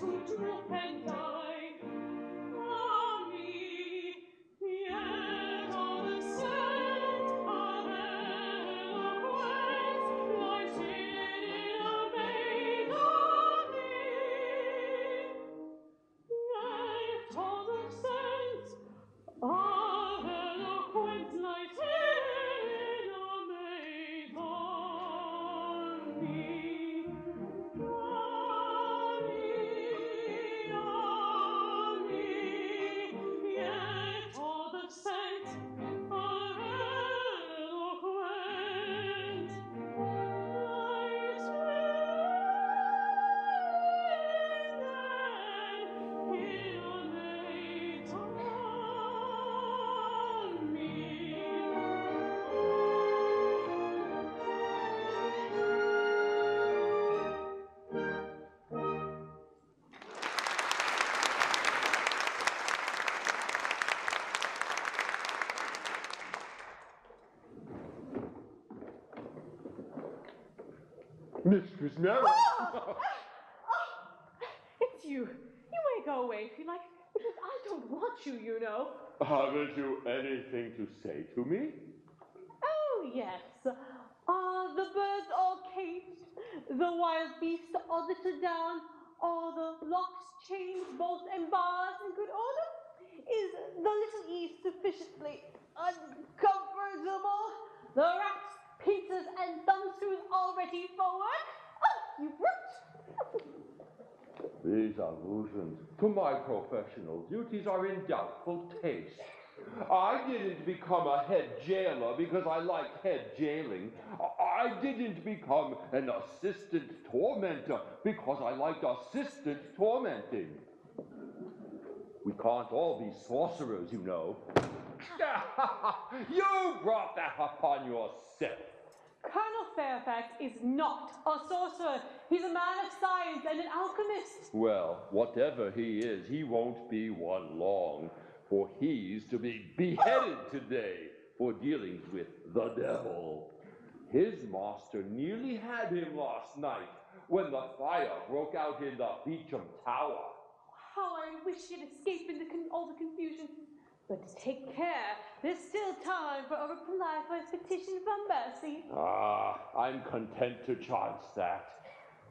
To droop Mistress Mary. Oh! Oh! It's you. You may go away if you like, because I don't want you, you know. Haven't you anything to say to me? Oh, yes. Are the birds all caged? The wild beasts all littered down? Are the locks, chains, bolts, and bars in good order? Is the little Ease sufficiently uncomfortable? The rats, pincers, and thumbscrews all ready for work? Oh, you brute! These allusions to my professional duties are in doubtful taste. I didn't become a head jailer because I like head jailing. I didn't become an assistant tormentor because I liked assistant tormenting. We can't all be sorcerers, you know. you brought that upon yourself. Colonel Fairfax is not a sorcerer. He's a man of science and an alchemist. Well, whatever he is, he won't be one long, for he's to be beheaded today for dealings with the devil. His master nearly had him last night when the fire broke out in the Beauchamp Tower. How I wish he'd escaped in the all the confusion. But take care. There's still time for a reply for his petition from Mercy. Ah, I'm content to chance that.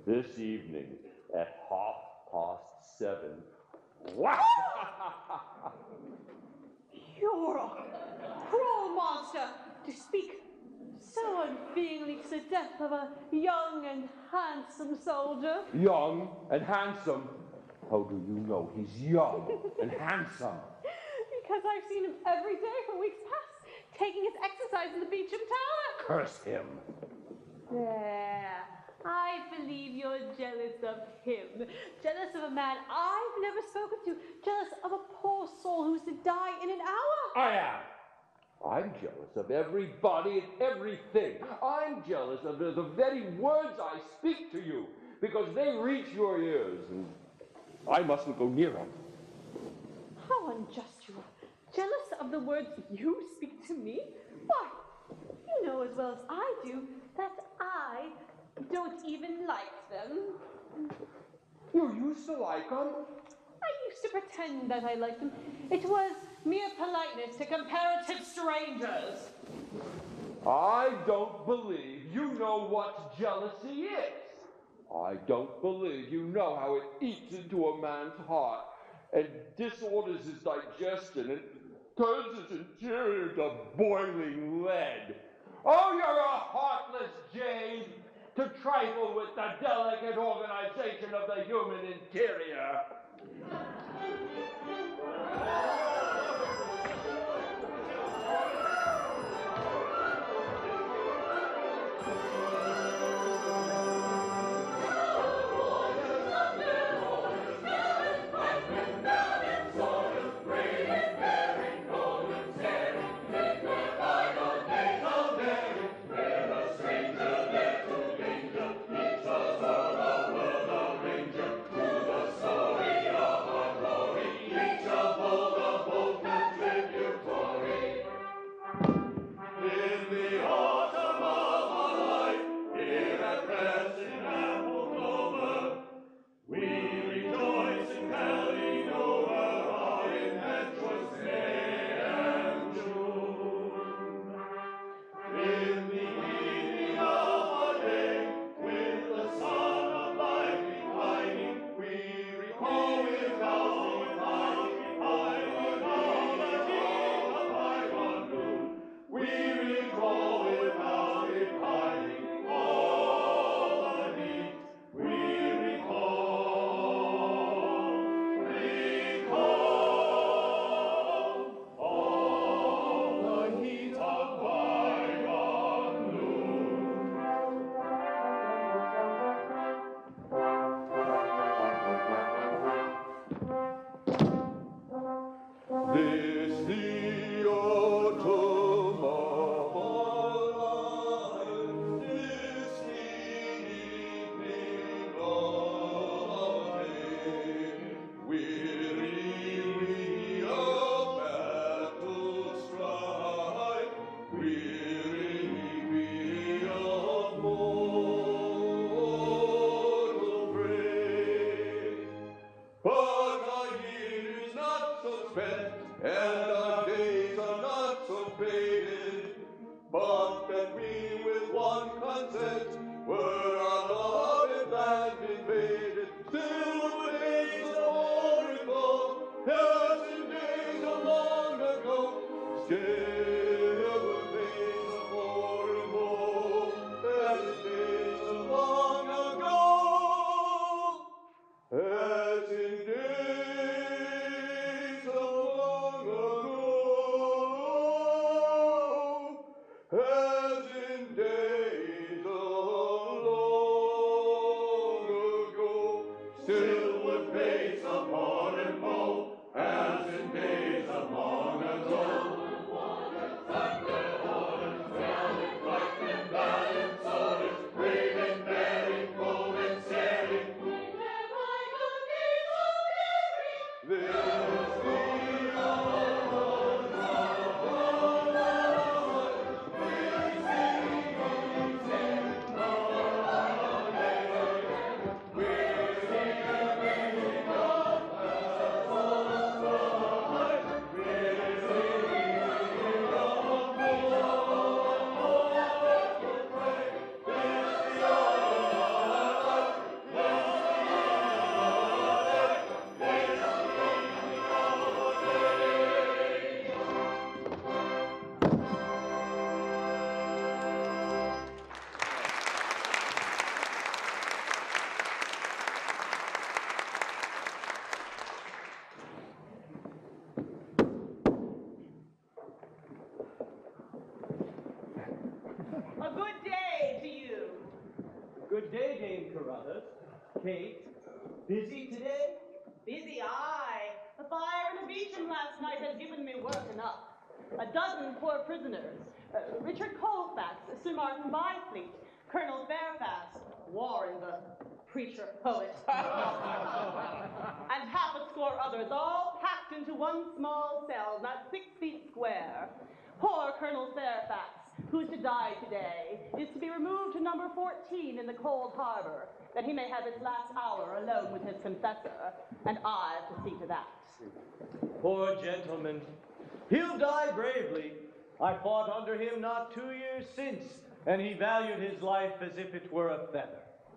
This evening at half past seven. Whack! You're a cruel monster to speak so unfeelingly to the death of a young and handsome soldier. young and handsome. How do you know he's young and handsome? Because I've seen him every day for weeks past, taking his exercise in the beach Beauchamp Tower. Curse him. There. I believe you're jealous of him. Jealous of a man I've never spoken to. Jealous of a poor soul who's to die in an hour. I am. I'm jealous of everybody and everything. I'm jealous of the, the very words I speak to you because they reach your ears and I mustn't go near them. How unjust. Jealous of the words you speak to me? Why, you know as well as I do that I don't even like them. You used to like them? I used to pretend that I liked them. It was mere politeness to comparative strangers. I don't believe you know what jealousy is. I don't believe you know how it eats into a man's heart and disorders his digestion and turns his interior to boiling lead. Oh, you're a heartless jade to trifle with the delicate organization of the human interior.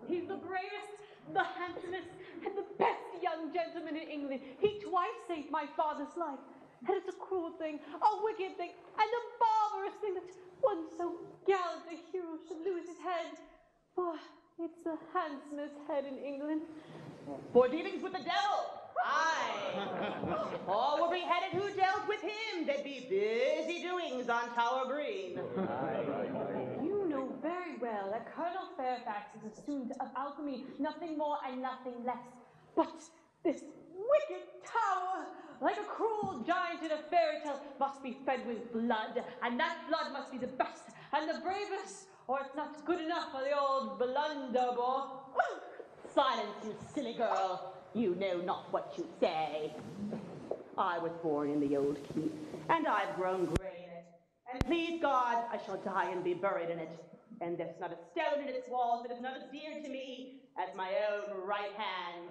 He's the bravest, the handsomest, and the best young gentleman in England. He twice saved my father's life. And it's a cruel thing, a wicked thing, and a barbarous thing that one so gallant a hero should lose his head. For it's the handsomest head in England. For dealings with the devil. Aye. All were beheaded who dealt with him. There'd be busy doings on Tower Green. You know very well that Colonel Fairfax is a student of alchemy, nothing more and nothing less. But this wicked tower, like a cruel giant in a fairy tale, must be fed with blood, and that blood must be the best and the bravest, or it's not good enough for the old blunderbore. Silence, you silly girl. You know not what you say. I was born in the old keep, and I've grown grey in it. And please God, I shall die and be buried in it. And there's not a stone in its walls that is not as dear to me as my own right hand.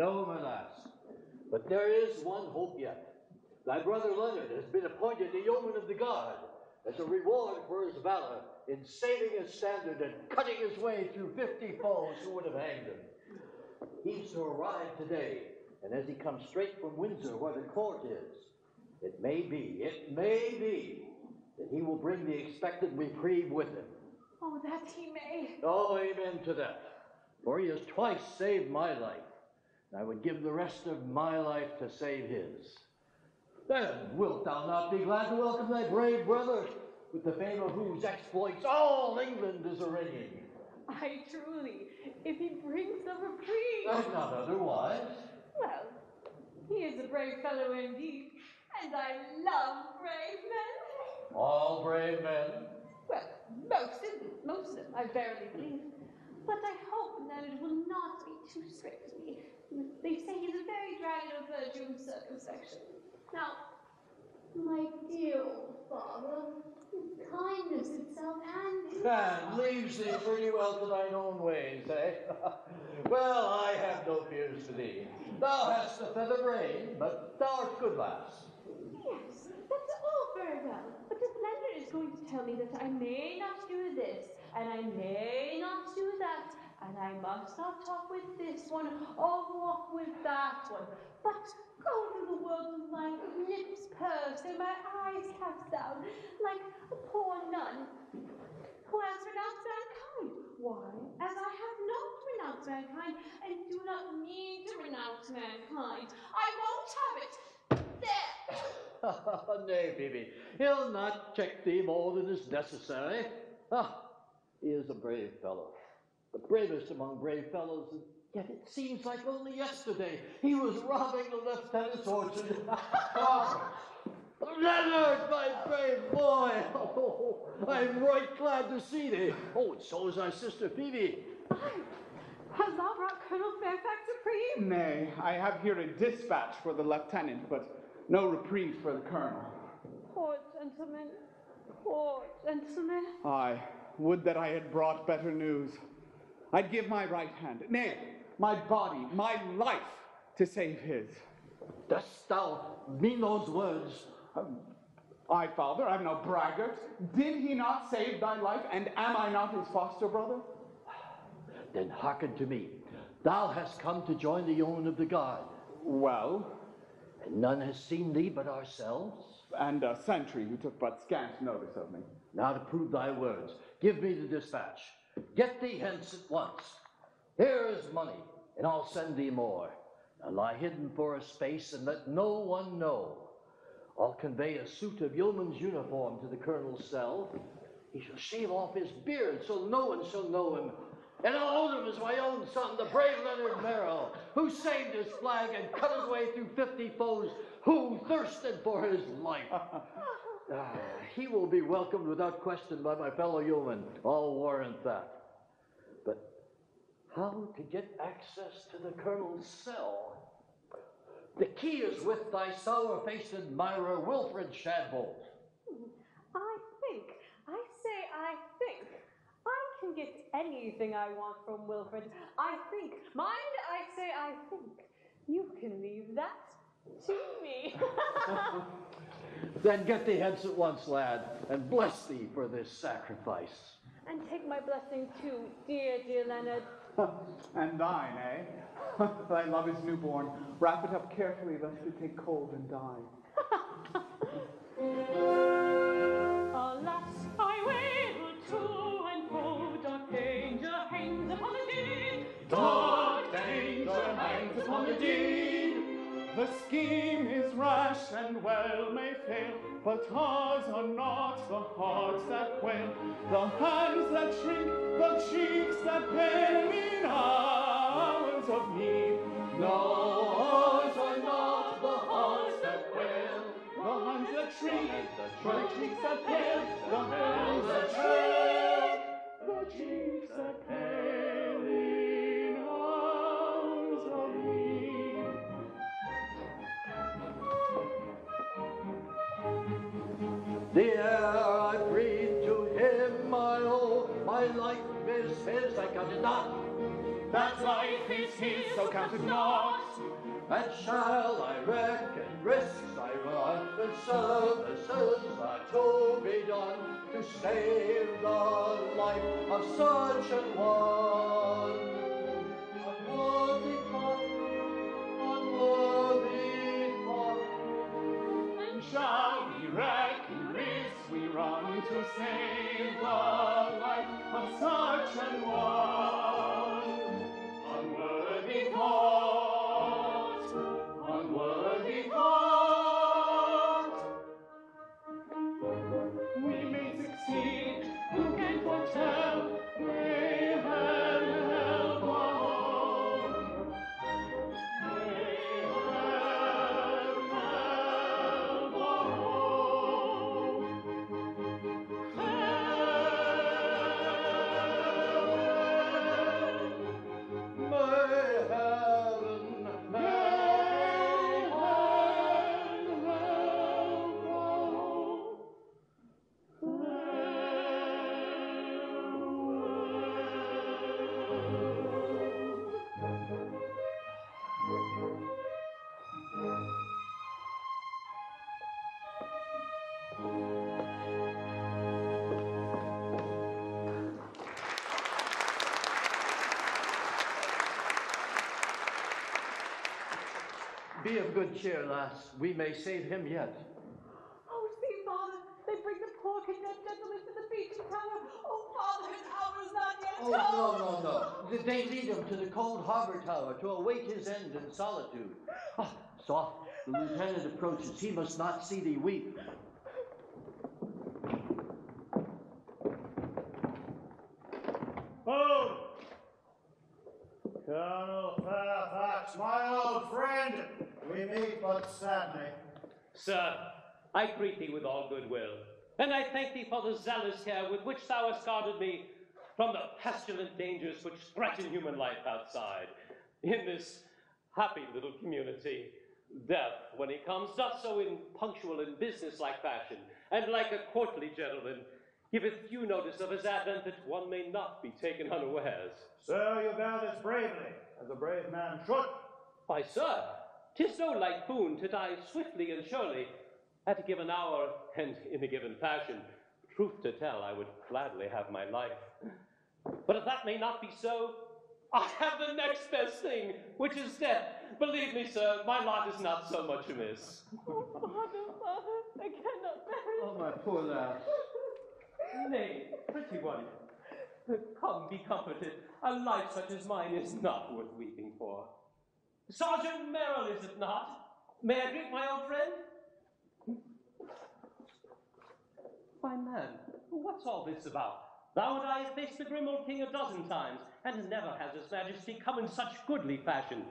No, my lass. But there is one hope yet. Thy brother Leonard has been appointed a yeoman of the guard as a reward for his valor in saving his standard and cutting his way through fifty foes who would have hanged him. He's to arrive today, and as he comes straight from Windsor, where the court is, it may be, it may be, that he will bring the expected reprieve with him. Oh, that he may. Oh, amen to that. For he has twice saved my life, and I would give the rest of my life to save his. Then wilt thou not be glad to welcome thy brave brother, with the fame of whose exploits all England is a ringing? I truly, if he brings a reprieve. And not otherwise. Well, he is a brave fellow indeed, and I love brave men. All brave men. Well, most of them, most of them, I verily believe. But I hope that it will not be too strict to me. They say he's a very dragon of virtue and circumspection. Now, My dear old father, kindness itself and And leaves thee pretty well to thine own ways, eh? well, I have no fears for thee. Thou hast a feather brain, but thou art good lass. yes, that's all very well. But if Leonard is going to tell me that I may not do this, and I may not do that, and I must not talk with this one or walk with that one, but go through the world with my lips pursed and my eyes cast down, like a poor nun who has renounced mankind. Why? As I have not renounced mankind and do not need to renounce mankind, I won't have it. There! Nay, Phoebe, he'll not check thee more than is necessary. Ah, he is a brave fellow, the bravest among brave fellows, and yet it seems like only yesterday he was robbing the lieutenant's orchard. Leonard, my brave boy! Oh, I'm right glad to see thee. Oh, and so is our sister Phoebe. Has thou brought Colonel Fairfax reprieve? Nay, I have here a dispatch for the lieutenant, but no reprieve for the colonel. Poor gentleman. Poor gentleman. I would that I had brought better news. I'd give my right hand, nay, my body, my life, to save his. Dost thou mean those words? I, father, I'm no braggart. Did he not save thy life, and am I not his foster brother? Then hearken to me. Thou hast come to join the yeoman of the guard, Well, and none has seen thee but ourselves. and a sentry who took but scant notice of me. Now to prove thy words, give me the dispatch. Get thee hence at once. Here is money, and I'll send thee more. Now lie hidden for a space, and let no one know. I'll convey a suit of yeoman's uniform to the colonel's cell. He shall shave off his beard, so no one shall know him. And I'll own him as my own son, the brave Leonard Meryll, who saved his flag and cut his way through fifty foes who thirsted for his life. Ah, he will be welcomed without question by my fellow yeomen. I'll warrant that. But how to get access to the colonel's cell? The key is with thy sour-faced admirer, Wilfred Shadbolt. I think, I say I think, I can get anything I want from Wilfred. I think, mind, I say I think. You can leave that to me. Then get thee hence at once, lad, and bless thee for this sacrifice. and take my blessing too, dear, dear Leonard. and thine, eh? Thy love is newborn. Wrap it up carefully, lest it take cold and die. Alas, I waver to and fro, dark danger hangs upon the deed. Dark danger hangs upon the deed. The scheme is rash and well may fail, but ours are not the hearts that quail, the hands that shrink, the cheeks that pale in hours of need. No, ours are not the hearts that quail, the hands that shrink, the cheeks that pale, the hands that shrink, the cheeks that pale is his, I count it not. That life is his, so count it not. And shall I reckon risks I run, and services are to be done to save the life of such an one. Unworthy thought, unworthy thought. And shall we reckon risks we run to save the life of such a one. Be of good cheer, lass. We may save him yet. Oh, see, Father, they bring the poor condemned gentleman to the Beauchamp tower. Oh, Father, his hour is not yet Oh, no, no, no. They lead him to the cold harbor tower to await his end in solitude. Ah, soft. The lieutenant approaches. He must not see thee weep. Oh! Colonel Fairfax, my old friend, we meet but sadly. Sir, I greet thee with all goodwill, and I thank thee for the zealous care with which thou hast guarded me from the pestilent dangers which threaten human life outside. In this happy little community, death, when he comes, doth so in punctual and businesslike fashion, and like a courtly gentleman, giveth due notice of his advent that one may not be taken unawares. So you bear this bravely, as a brave man should. Why, sir, tis no light boon to die swiftly and surely at a given hour and in a given fashion. Truth to tell, I would gladly have my life. But if that may not be so, I have the next best thing, which is death. Believe me, sir, my lot is not so much amiss. Oh, Father, Father, I cannot bear it. Oh, my poor lass. Nay, pretty one, come, be comforted. A life such as mine is not worth weeping for. Sergeant Meryll, is it not? May I greet my old friend? Why, man, what's all this about? Thou and I have faced the grim old king a dozen times, and never has his majesty come in such goodly fashion.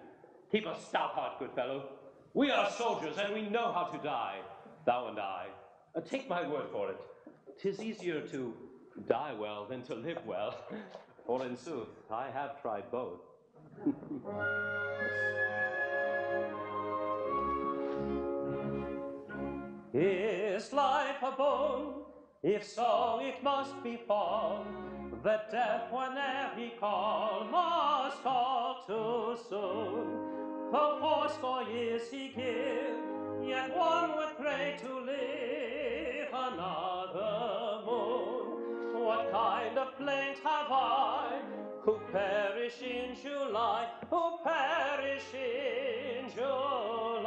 Keep a stout heart, good fellow. We are soldiers, and we know how to die, thou and I. Uh, take my word for it. Tis easier to die well than to live well. For in sooth, I have tried both. Is life a bone? If so, it must be fall. The death whene'er he call must call too soon. For fourscore years he give, yet one would pray to live another moon. What kind of plaint have I, who perish in July, who perish in July?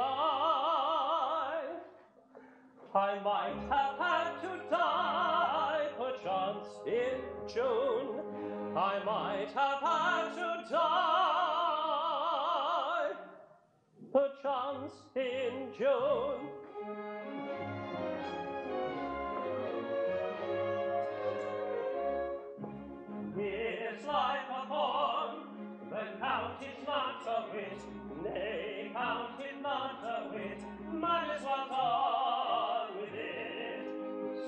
I might have had to die, perchance in June. I might have had to die, perchance in June. Is life upon the count is not a whit, nay, count it not a whit, might as well on with it.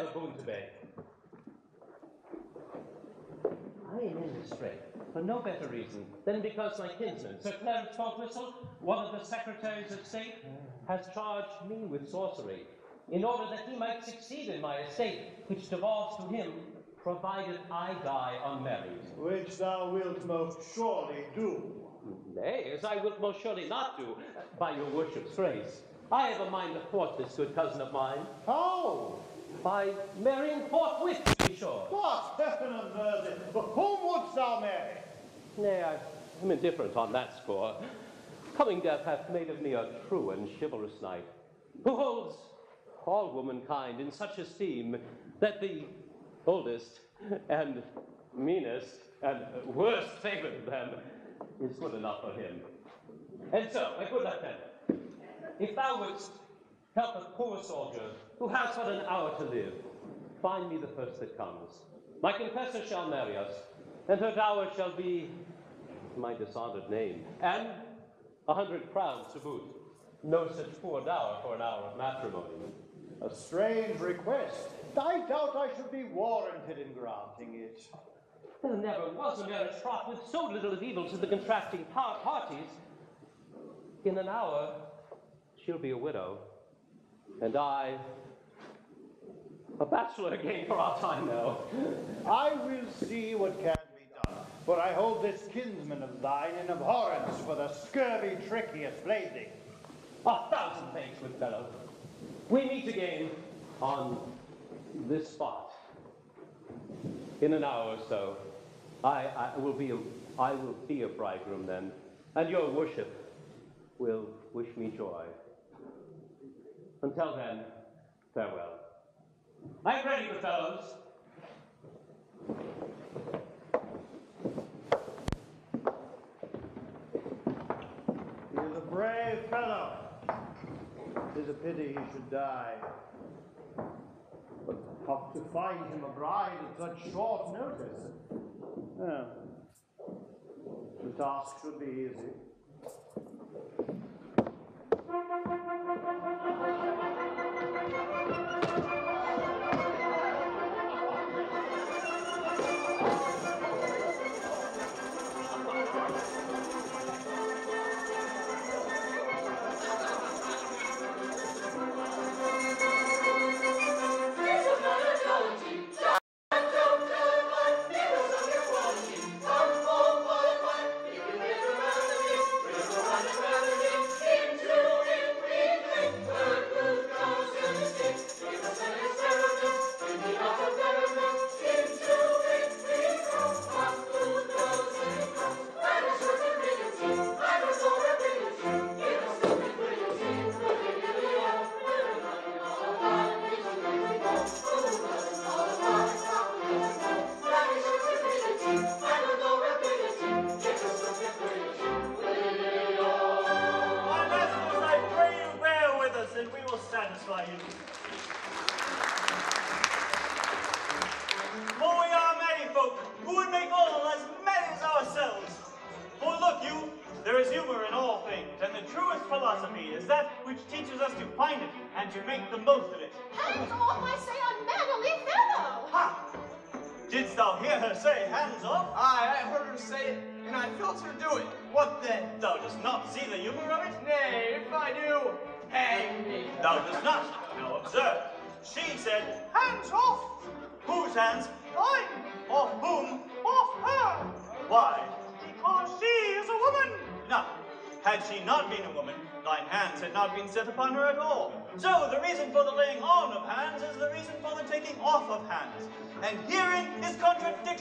have a boon to beg. I am in this strait for no better reason than because my kinsman, Sir Clarence Poltwhistle, one of the secretaries of state, has charged me with sorcery, in order that he might succeed in my estate, which devolves to him, provided I die unmarried. Which thou wilt most surely do. Nay, as I will most surely not do, by your worship's grace. I have a mind to thwart this good cousin of mine, How? By marrying forthwith, to be sure. What, heaven and mercy, whom wouldst thou marry? Nay, I am indifferent on that score. Coming death hath made of me a true and chivalrous knight, who holds all womankind in such esteem that the oldest and meanest and worst favored of them is good enough for him. And so, my good lieutenant, if thou wouldst help a poor soldier who has but an hour to live, find me the first that comes. My confessor shall marry us, and her dower shall be my dishonored name, and a hundred crowns to boot. No such poor dower for an hour of matrimony. A strange request. I doubt I should be warranted in granting it. There never was a marriage fraught with so little of evil to the contracting par- parties. In an hour, she'll be a widow, and I, a bachelor again for our time now. I will see what can be done, for I hold this kinsman of thine in abhorrence for the scurvy trick he has played thee. A thousand thanks, good fellow. We meet again on this spot in an hour or so. I, I will be a, I will be a bridegroom then, and your worship will wish me joy. Until then, farewell. I'm ready, good fellows. He is a brave fellow. It is a pity he should die. But how to find him a bride at such short notice. The task should be easy. Thank you.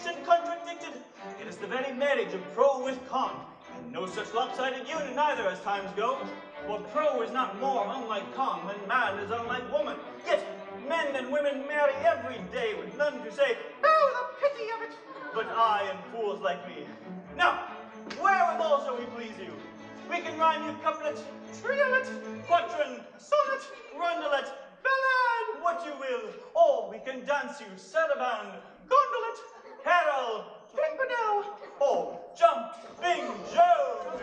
Contradicted. It is the very marriage of pro with con. And no such lopsided union either as times go. For pro is not more unlike con than man is unlike woman. Yet men and women marry every day with none to say, Oh, the pity of it! But I and fools like me. Now, wherewithal shall we please you? We can rhyme you couplet, triolet, quatrain, sonnet, rondelet, ballad, what you will. Or we can dance you saraband, gondolet, carol, pimpernel, or oh, jumping Joe.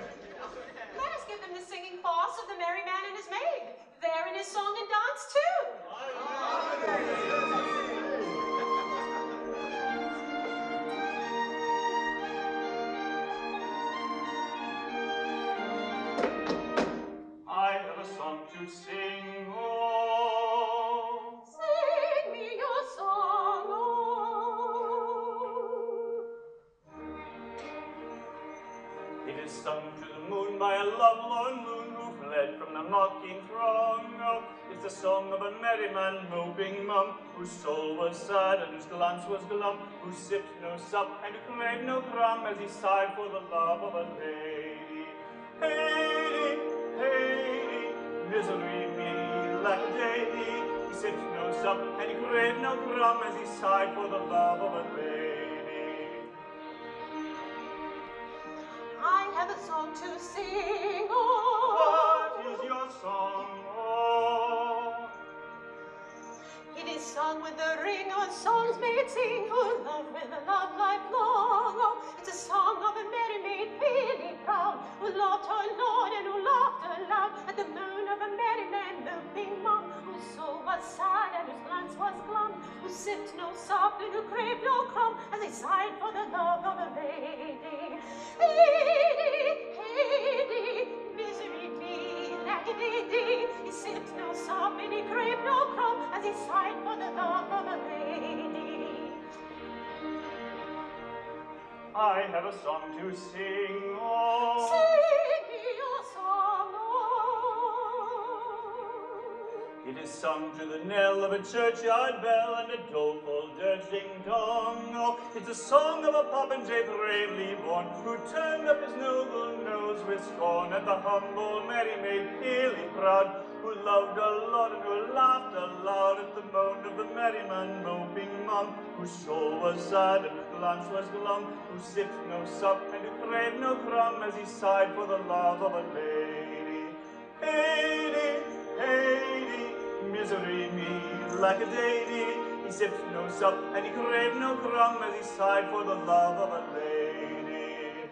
Let us give them the singing farce of the merry man and his maid. there in his song and dance too. I have a song to sing. Sung to the moon by a lovelorn moon who fled from the mocking throng. Oh, it's the song of a merry man moping mum, whose soul was sad and whose glance was glum, who sipped no sup and who craved no crumb as he sighed for the love of a lady. Lady, lady, misery me like lady. He sipped no sup and he craved no crumb as he sighed for the love of a lady. Oh. who oh, love with a love lifelong. Oh, it's a song of a merry maid, really proud, who loved her lord and who laughed aloud at the moon of a merry man, looping mum, whose soul was sad and whose glance was glum, who sipped no sop and who craved no crumb, as he sighed for the love of a. Lady, lady, lady, he sit now some in a no crumb, as he sighed for the love of a lady. I have a song to sing, oh. Sing! It is sung to the knell of a churchyard bell and a doleful dirge ding dong. Oh, it's a song of a popinjay bravely born, who turned up his noble nose with scorn at the humble merry maid, really proud, who loved a lot and who laughed aloud at the moan of the merry man moping mum, whose soul was sad and whose glance was glum, who sipped no sup and who craved no crumb as he sighed for the love of a lady. Lady, lady, misery me like a deity. He sipped no sup and he craved no crumb as he sighed for the love of a lady.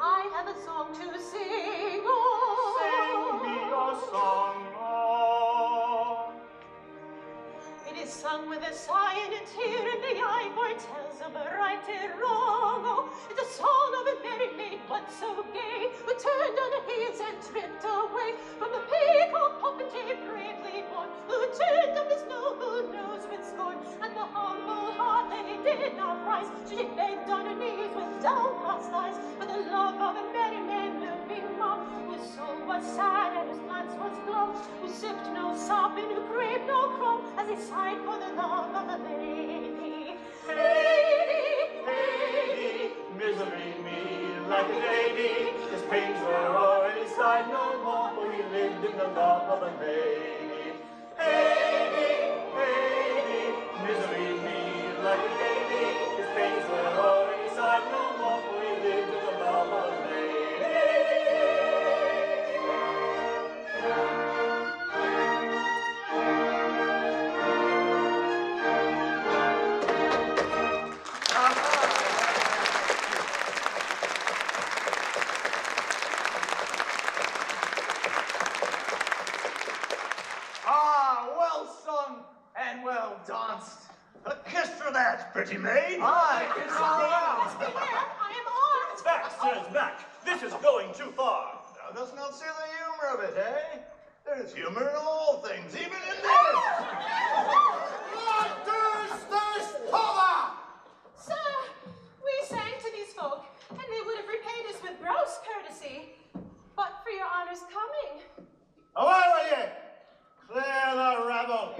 I have a song to sing. Oh. Sing me a song. It is sung with a sigh and a tear in the eye, for it tells of a right and wrong. Oh, it's a song of a merry maid, once so gay, who turned on her heels and tripped away from the peacock popinjay bravely born, who turned up his noble nose with scorn, and the humble heart lady did not rise. She begged on her knees with downcast eyes for the love of a merry man looping mum, whose soul was sad and whose glance was glum, who sipped no sop and who craved no crumb, as he sighed for the love of a lady. Lady, Lady, misery me like a lady. His pains were he sighed no more, for he lived in the love of a lady. Lady, lady, misery me like a lady. His pains were he sighed no more, There's humor all things, even in this. What is this pother? Sir, we sang to these folk, and they would have repaid us with gross courtesy, but for your honor's coming. Away with ye! Clear the rabble.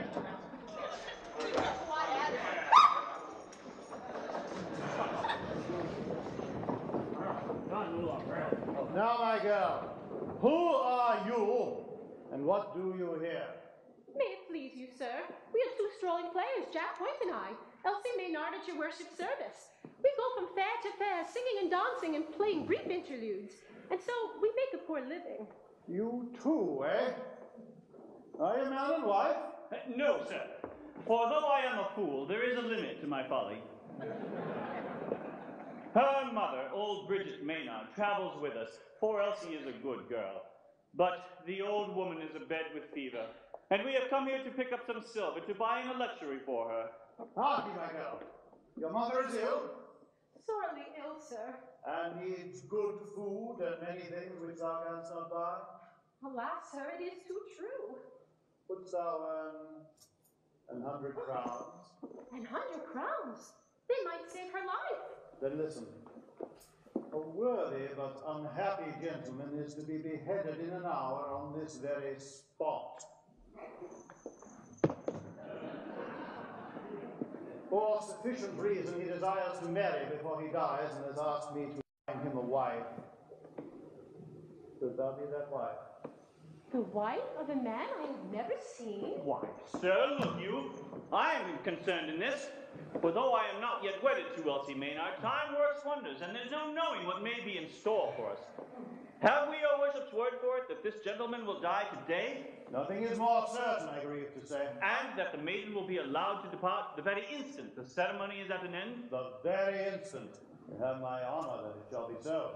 Now, my girl, who are you, and what do you here? May it please you, sir. We are two strolling players, Jack Point and I, Elsie Maynard at your worship's service. We go from fair to fair, singing and dancing and playing brief interludes. And so we make a poor living. You too, eh? Are you man and wife? No, sir. For though I am a fool, there is a limit to my folly. Her mother, old Bridget Maynard, travels with us, for Elsie is a good girl. But the old woman is abed with fever, and we have come here to pick up some silver to buy an electuary for her. Harky, my girl. Your mother is ill Sorely ill, sir. and needs good food and many things which thou canst not buy. Alas, sir, it is too true. Wouldst thou earn an hundred crowns? An hundred crowns. They might save her life. Then listen. A worthy but unhappy gentleman is to be beheaded in an hour on this very spot. For sufficient reason, he desires to marry before he dies and has asked me to find him a wife. Could thou be that wife? The wife of a man I have never seen? Why, sir, look you, I am concerned in this. For though I am not yet wedded to Elsie Maynard, time works wonders, and there's no knowing what may be in store for us. Have we your worship's word for it that this gentleman will die today, Nothing is more certain, I grieve to say. and that the maiden will be allowed to depart the very instant the ceremony is at an end? The very instant. You have my honor that it shall be so.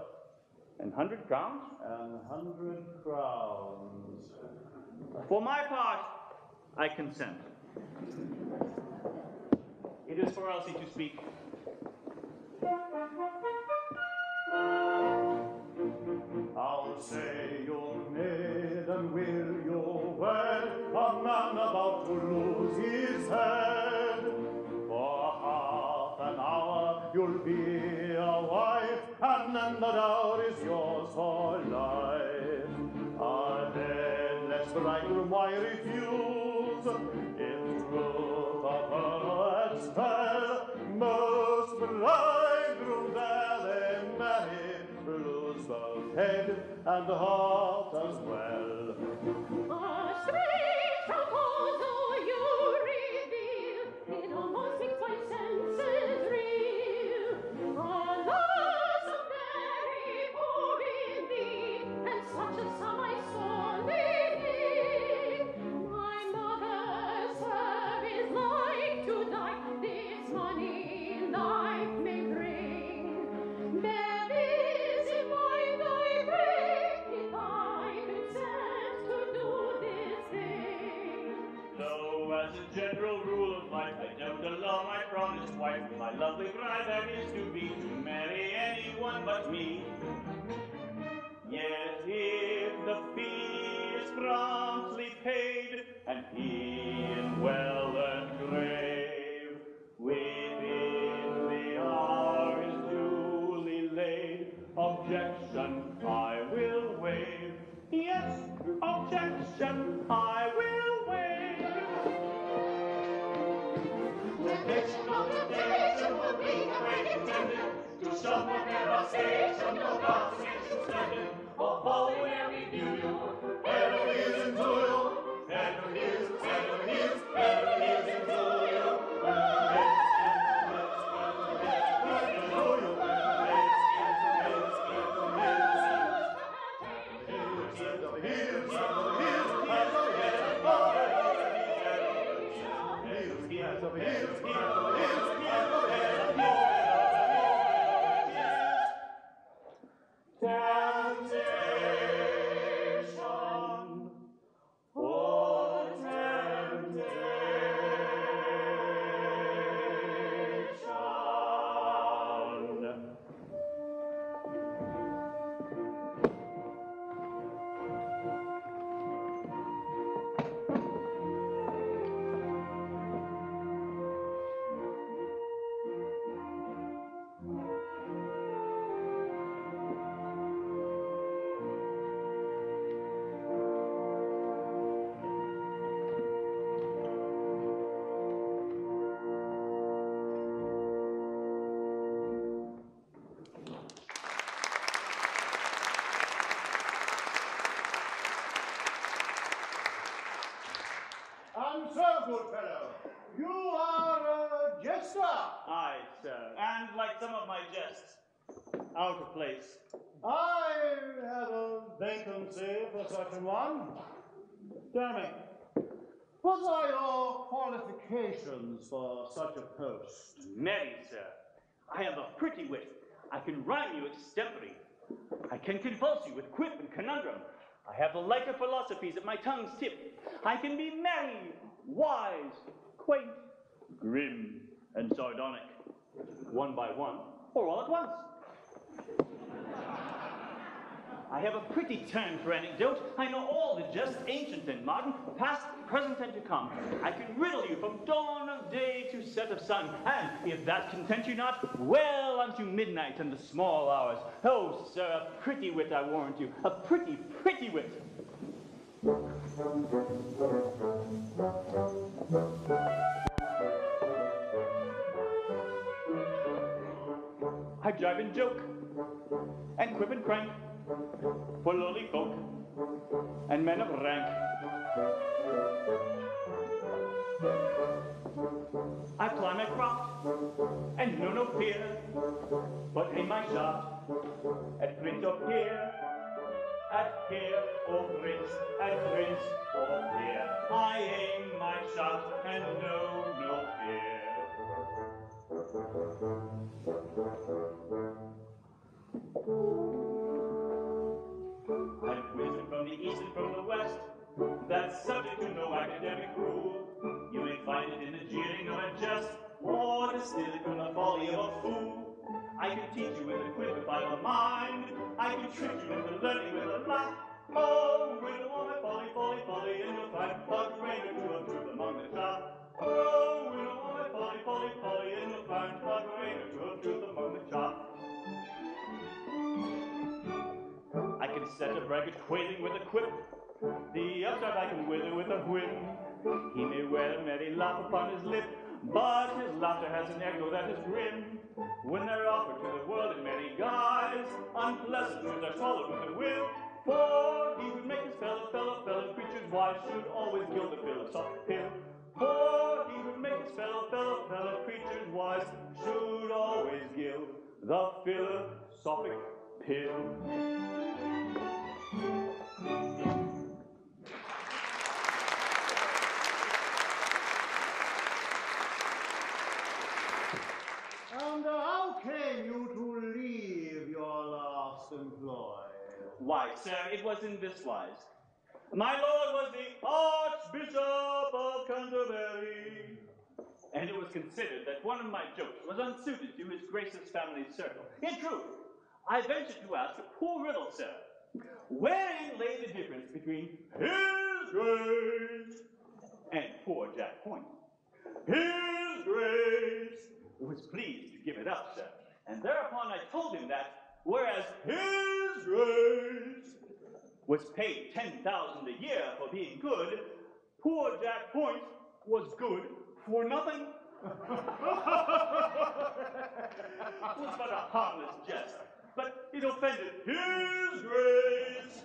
An hundred crowns? An hundred crowns. For my part, I consent. It is for Elsie to speak. I'll say your maiden will you wed, a man about to lose his head. For half an hour you'll be a wife, and then the dower is yours for life. Ah, then let's bridegroom why refuse? If truth of head the heart as well. Intended to someone devastation, no consummation splendid. Of all where we qualifications for such a post? Many, sir. I have a pretty wit. I can rhyme you extempore. I can convulse you with quip and conundrum. I have the lighter philosophies at my tongue's tip. I can be merry, wise, quaint, grim, and sardonic, one by one, or all at once. I have a pretty turn for anecdote. I know all the just, ancient and modern, past, present, and to come. I can riddle you from dawn of day to set of sun. And if that content you not, well unto midnight and the small hours. Oh, sir, a pretty wit, I warrant you. A pretty, pretty wit. I jive and joke, and quip and crank, for lowly folk and men of rank. I ply my craft, and know no fear, but aim my shot at Prince of Peer, at Peer or Prince, at Prince or Peer. I aim my shot and know no fear. I've wisdom from the east and from the west, that's subject to no academic rule. You may find it in the jeering of a jest, or distill it from the folly of a fool. I can teach you with a if I've a mind. I can trick you into learning with a laugh. Oh, riddle all my folly, folly, folly, and you'll find a grain or two of truth among the chaff. Oh, riddle all my folly, folly, folly, and you'll find a grain or two of truth among the chaff. Set a braggart quailing with a quip. The upstart I can wither with a whim. He may wear a merry laugh upon his lip, but his laughter has an echo that is grim. When they're offered to the world in many guise, unpleasant words are swallowed with a will. For he would make his fellow, fellow, fellow creatures wise should always gild the philosophic pill. For he would make his fellow, fellow, fellow creatures wise should always gild the philosophic. And how came you to leave your last employ? Why, sir, it was in this wise. My lord was the Archbishop of Canterbury. And it was considered that one of my jokes was unsuited to his grace's family circle. In truth, I ventured to ask poor riddle, sir. Wherein lay the difference between his grace and poor Jack Point? His grace was pleased to give it up, sir. And thereupon I told him that, whereas his grace was paid 10,000 a year for being good, poor Jack Point was good for nothing. it was but a harmless jest, but it offended his grace,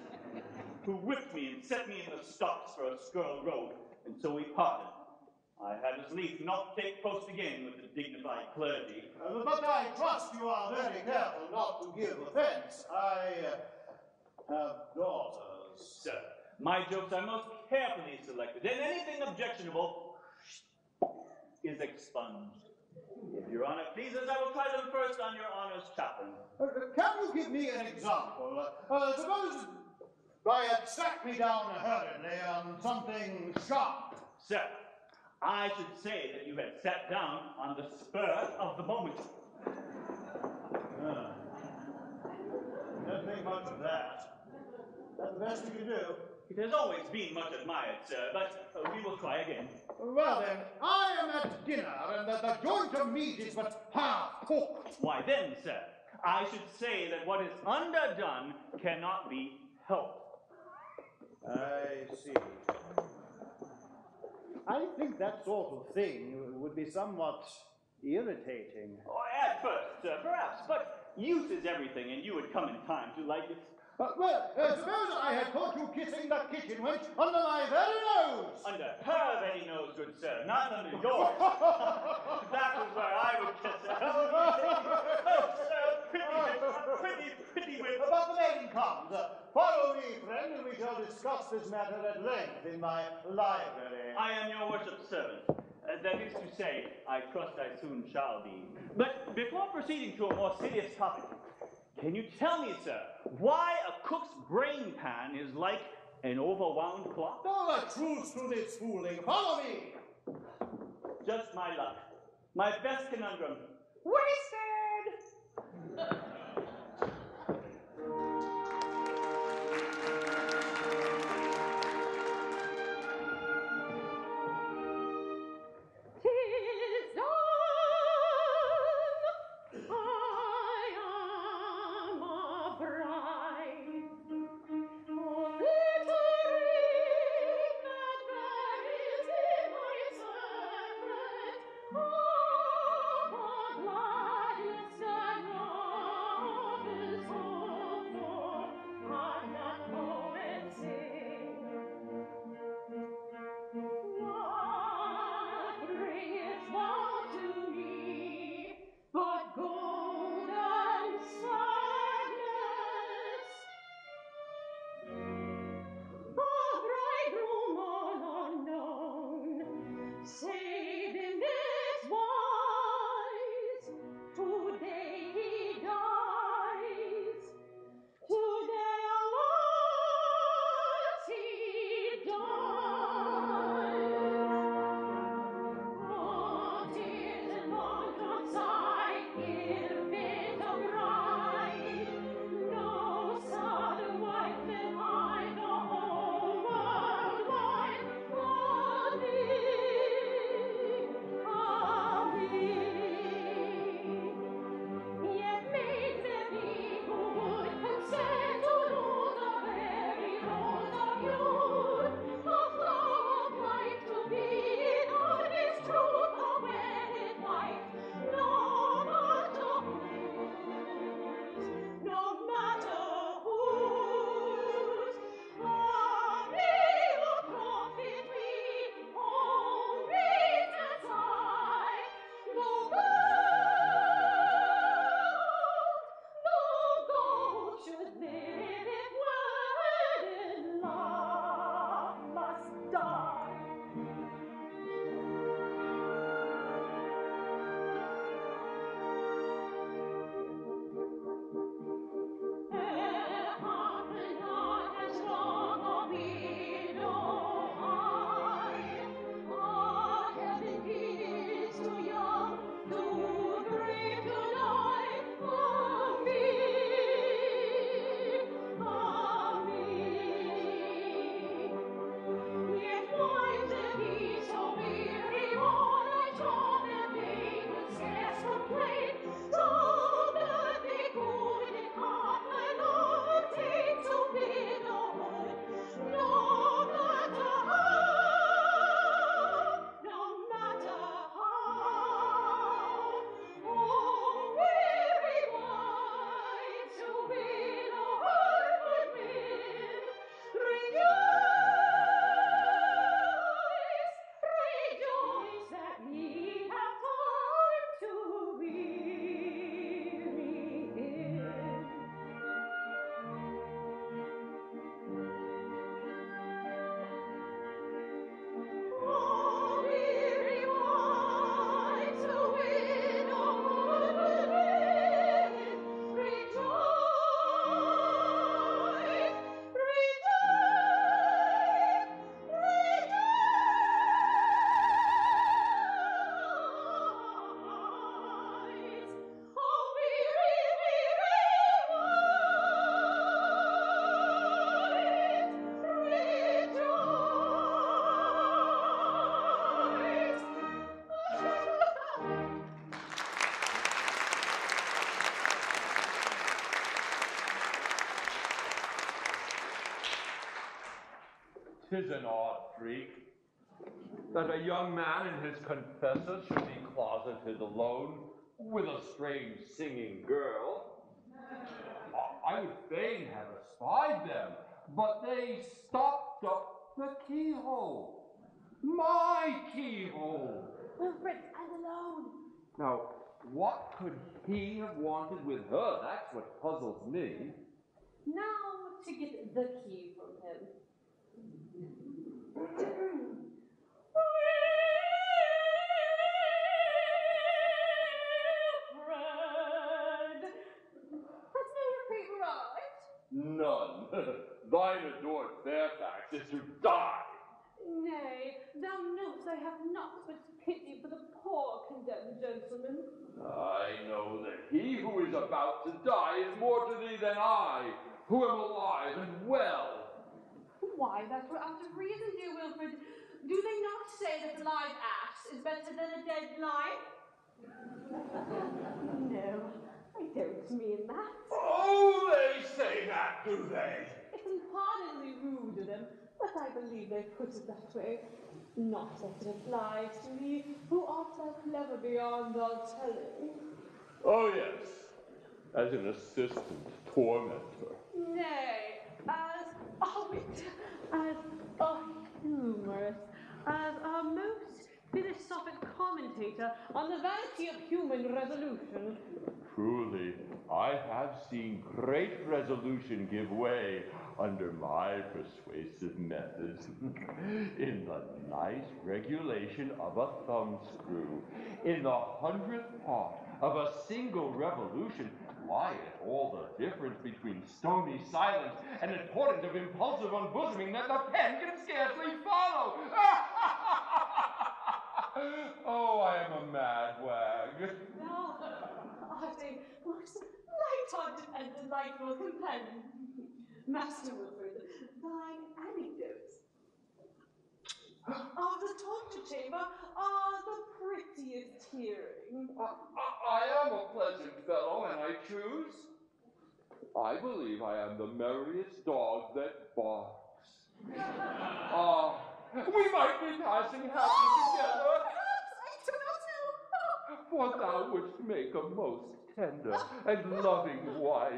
who whipped me and set me in the stocks for a skirl road, and so we parted. I had as lief not take post again with the dignified clergy. Uh, but I trust you are very careful not to give offense. I uh, have daughters. Sir, my jokes are most carefully selected, and anything objectionable is expunged. If your honor pleases, I will try them first on your honor's chaplain. Uh, can you give me an example? Uh, suppose I had sat me down hurriedly on something sharp. Sir, I should say that you had sat down on the spur of the moment. Ah. Don't think much of that. That's the best you can do. It has always been much admired, sir, but uh, we will try again. Well then, I am at dinner, and that the joint of meat is but half cooked. Why then, sir, I should say that what is underdone cannot be helped. I see. I think that sort of thing would be somewhat irritating. Oh, at first, sir, perhaps, but use is everything, and you would come in time to like it. Uh, well, uh, suppose I had caught you kissing that kitchen wench under my very nose. Under her very nose, good sir, not under yours. that was where I would kiss her. oh, sir, pretty, pretty, pretty whip. But the maiden comes. Uh, follow me, friend, and we shall discuss this matter at length in my library. I am your worship's servant. Uh, that is to say, I trust I soon shall be. But before proceeding to a more serious topic, can you tell me, sir, why brain pan is like an overwound clock. Oh, the truth to this fooling. Follow me! Just my luck. My best conundrum. Wasted! 'Tis an odd freak that a young man and his confessor should be closeted alone with a strange singing girl. I would fain have espied them, but they stopped up the keyhole. My keyhole! Wilfred, I'm alone. Now, what could he have wanted with her? That's what puzzles me. Now, to get the key from him. None. Thine adored Fairfax is to die. Why, that were out of reason, dear Wilfred. Do they not say that a live ass is better than a dead lion? no, I don't mean that. Oh, they say that, do they? It's unpardonably rude of them, but I believe they put it that way. Not that it applies to me, who art thou clever beyond all telling. Oh, yes, as an assistant tormentor. Nay, as a wit, as oh, a humorist, as a most philosophic commentator on the vanity of human resolution. Truly, I have seen great resolution give way under my persuasive methods. in the nice regulation of a thumb screw, in the hundredth part of a single revolution, lieth all the difference between stony silence and a torrent of impulsive unbosoming that the pen can scarcely follow. oh, I am a mad wag. Thou art a most light-hearted and delightful companion. Master Wilfred, thine anecdotes of the torture chamber are the prettiest hearing. I, I, I am a pleasant fellow, and I choose. I believe I am the merriest dog that barks. Ah, we might be passing happy together. For thou wouldst make a most tender and loving wife.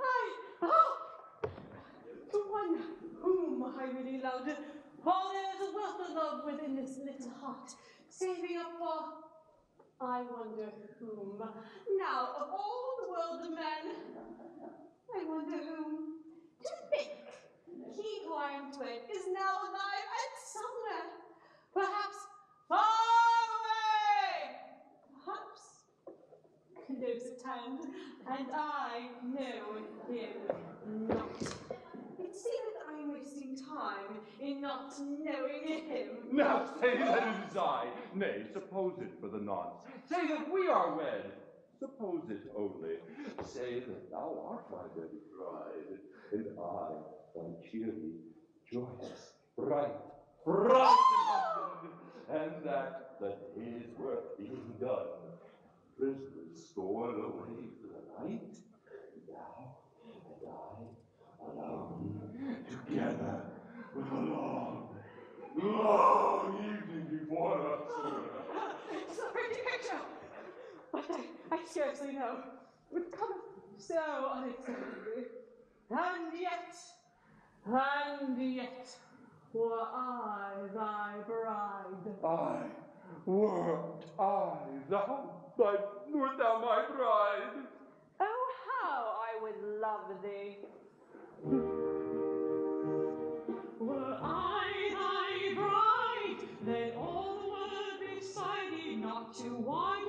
I, oh, the one whom I really loved. Oh, there's a wealth of love within this little heart, saving up for, I wonder whom. Now, of all the world of men, I wonder whom. To think, he who I am is now alive and somewhere, perhaps far away, perhaps close at hand, and I know him not. It that I'm wasting time in not knowing him. Now say that it is I. Nay, suppose it for the nonce. Say that we are wed. Suppose it only. Say that thou art my wedded bride, and I thy cheery, joyous, bright, bright and that the day's work being done, prisoners stored away for the night, and thou and I alone, together, with a long, long evening before us. Pretty picture, but I, I scarcely know. Would come so unexpectedly. And yet, and yet, were I thy bride. I, wert I thou, thy, wert thou my bride? Oh, how I would love thee. Were I thy bride, then all the world beside thee not to want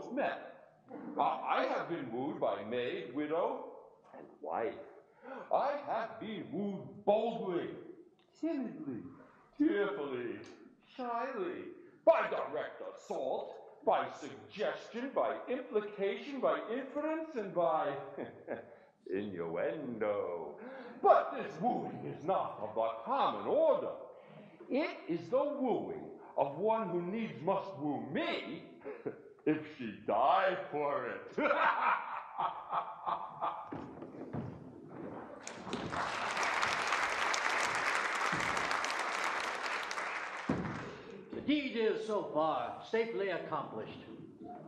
most men. I have been wooed by maid, widow, and wife. I have been wooed boldly, timidly, tearfully, shyly, by direct assault, by suggestion, by implication, by inference, and by innuendo. But this wooing is not of the common order. It is the wooing of one who needs must woo me if she die for it. The deed is so far safely accomplished.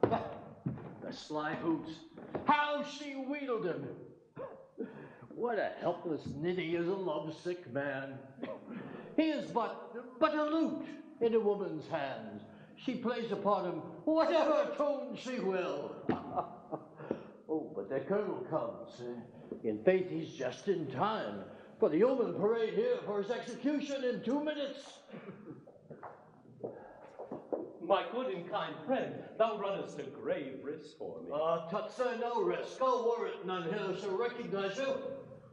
The sly hoots, how she wheedled him! What a helpless ninny is a lovesick man. He is but, but a lute in a woman's hands. She plays upon him whatever tune she will. oh, but the colonel comes. In faith, he's just in time for the yeoman parade here for his execution in two minutes. My good and kind friend, thou runnest a grave risk for me. Uh, tut sir, no risk. I'll warrant none here shall recognize you.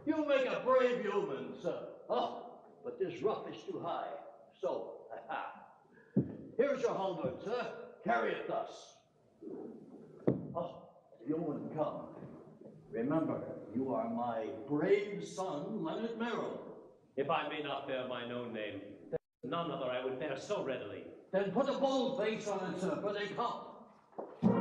You make a brave yeoman, sir. Oh, but this ruff is too high. So, here's your halberd, sir. Carry it thus. Oh, yeoman, come. Remember, you are my brave son, Leonard Meryll. If I may not bear mine own name, there's none other I would bear so readily. Then put a bold face on it, sir, for they come.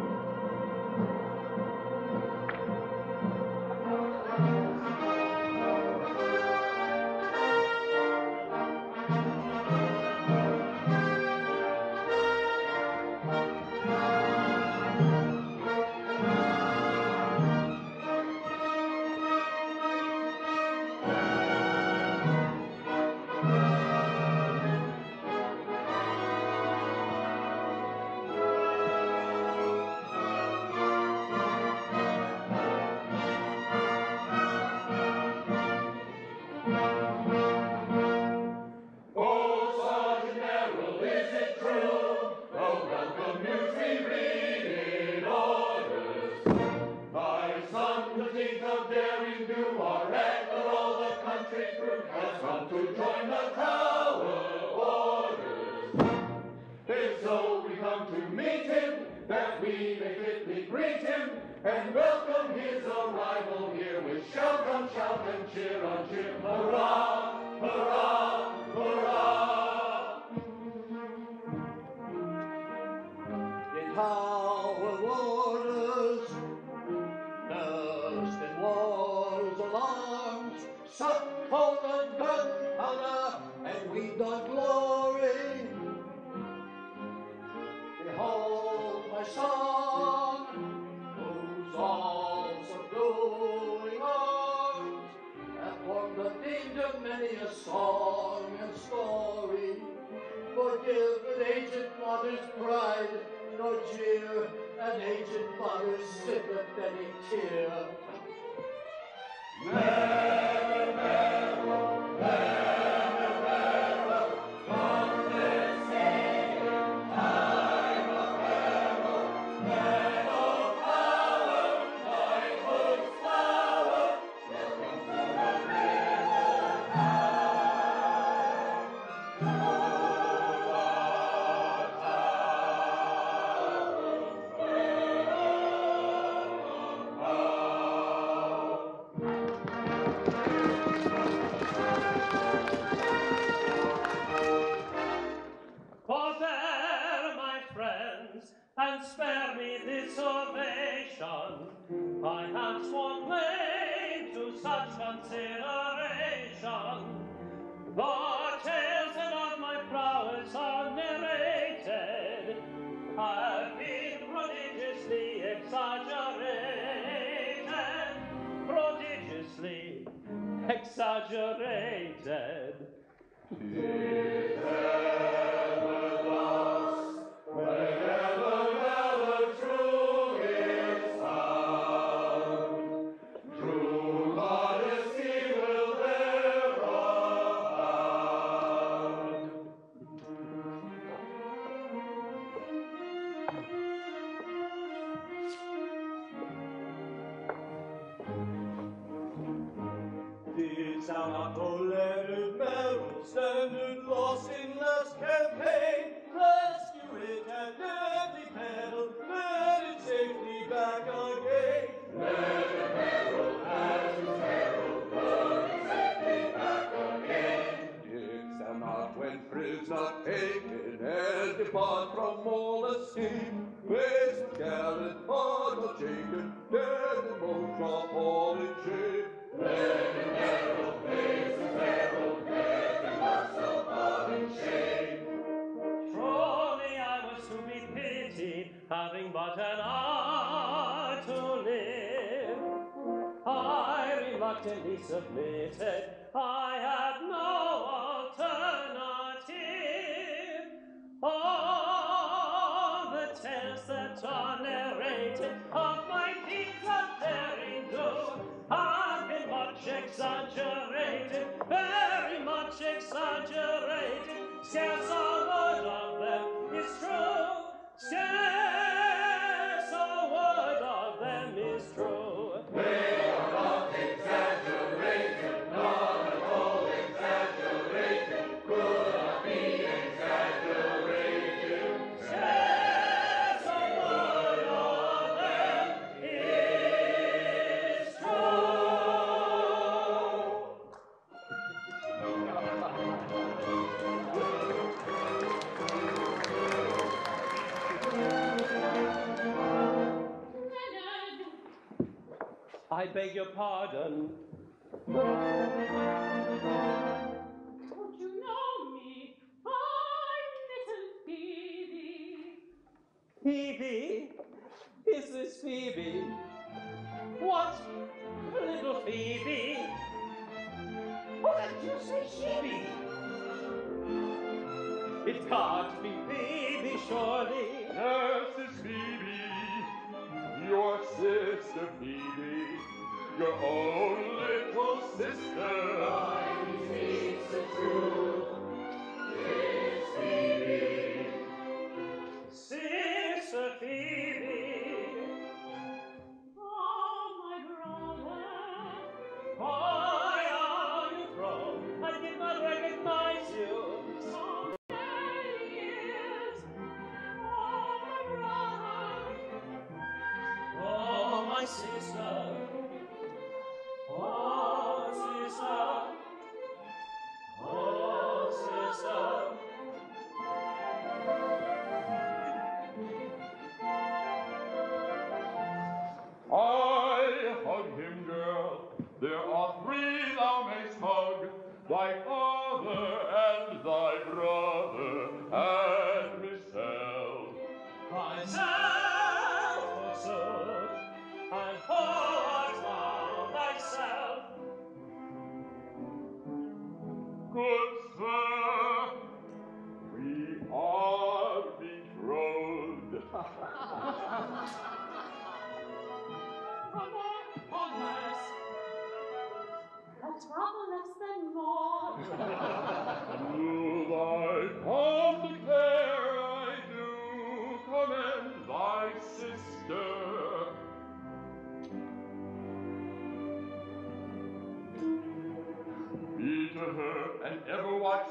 I beg your pardon.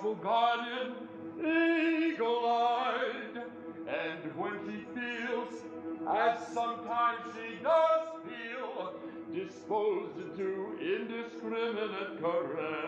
forgotten, eagle-eyed. And when she feels, as sometimes she does feel, disposed to indiscriminate caress,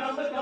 In the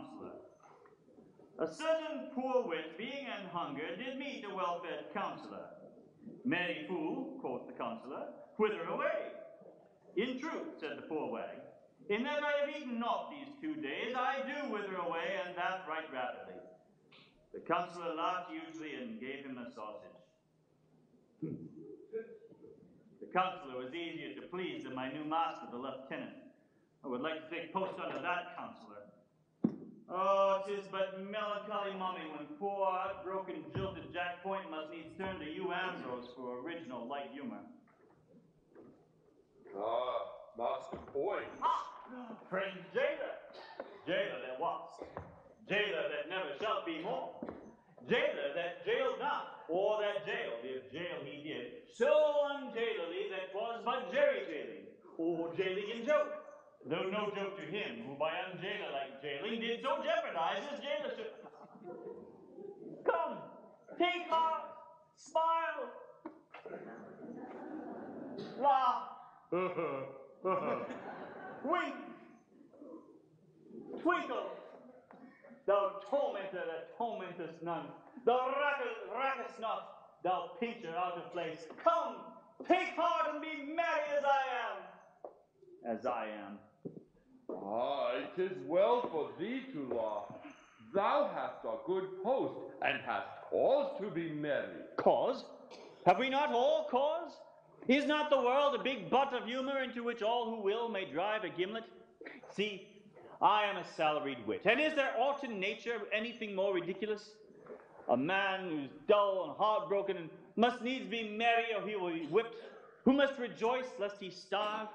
Counselor. A certain poor wit, being an hunger, did meet a well-fed counselor. Merry fool, quoth the counselor, whither away? In truth, said the poor wag, in that I have eaten naught these two days, I do wither away, and that right rapidly. The counselor laughed hugely and gave him a sausage. The counselor was easier to please than my new master, the lieutenant. I would like to take post under that counselor. Oh, 'tis but melancholy mummy when poor, heartbroken, jilted Jack Point must needs turn to you, Ambrose, for original light humor. Ah, Master Point. Ah, Friend jailer, jailer that was, jailer that never shall be more, jailer that jailed not, or that jailed, if jail he did, so unjailily that was but jerry jailing, or jailing in joke, though no joke to him who by unjailer like jailing did so jeopardize his jailership. Come, take heart, smile, laugh, wink, twinkle, thou tormentor that tormentest none, thou rackest, not, thou pincher out of place. Come, take heart and be merry as I am, as I am. Aye, 'tis well for thee to laugh. Thou hast a good post, and hast cause to be merry. Cause? Have we not all cause? Is not the world a big butt of humor into which all who will may drive a gimlet? See, I am a salaried wit, and is there aught in nature anything more ridiculous? A man who's dull and heartbroken and must needs be merry or he will be whipped, who must rejoice lest he starve,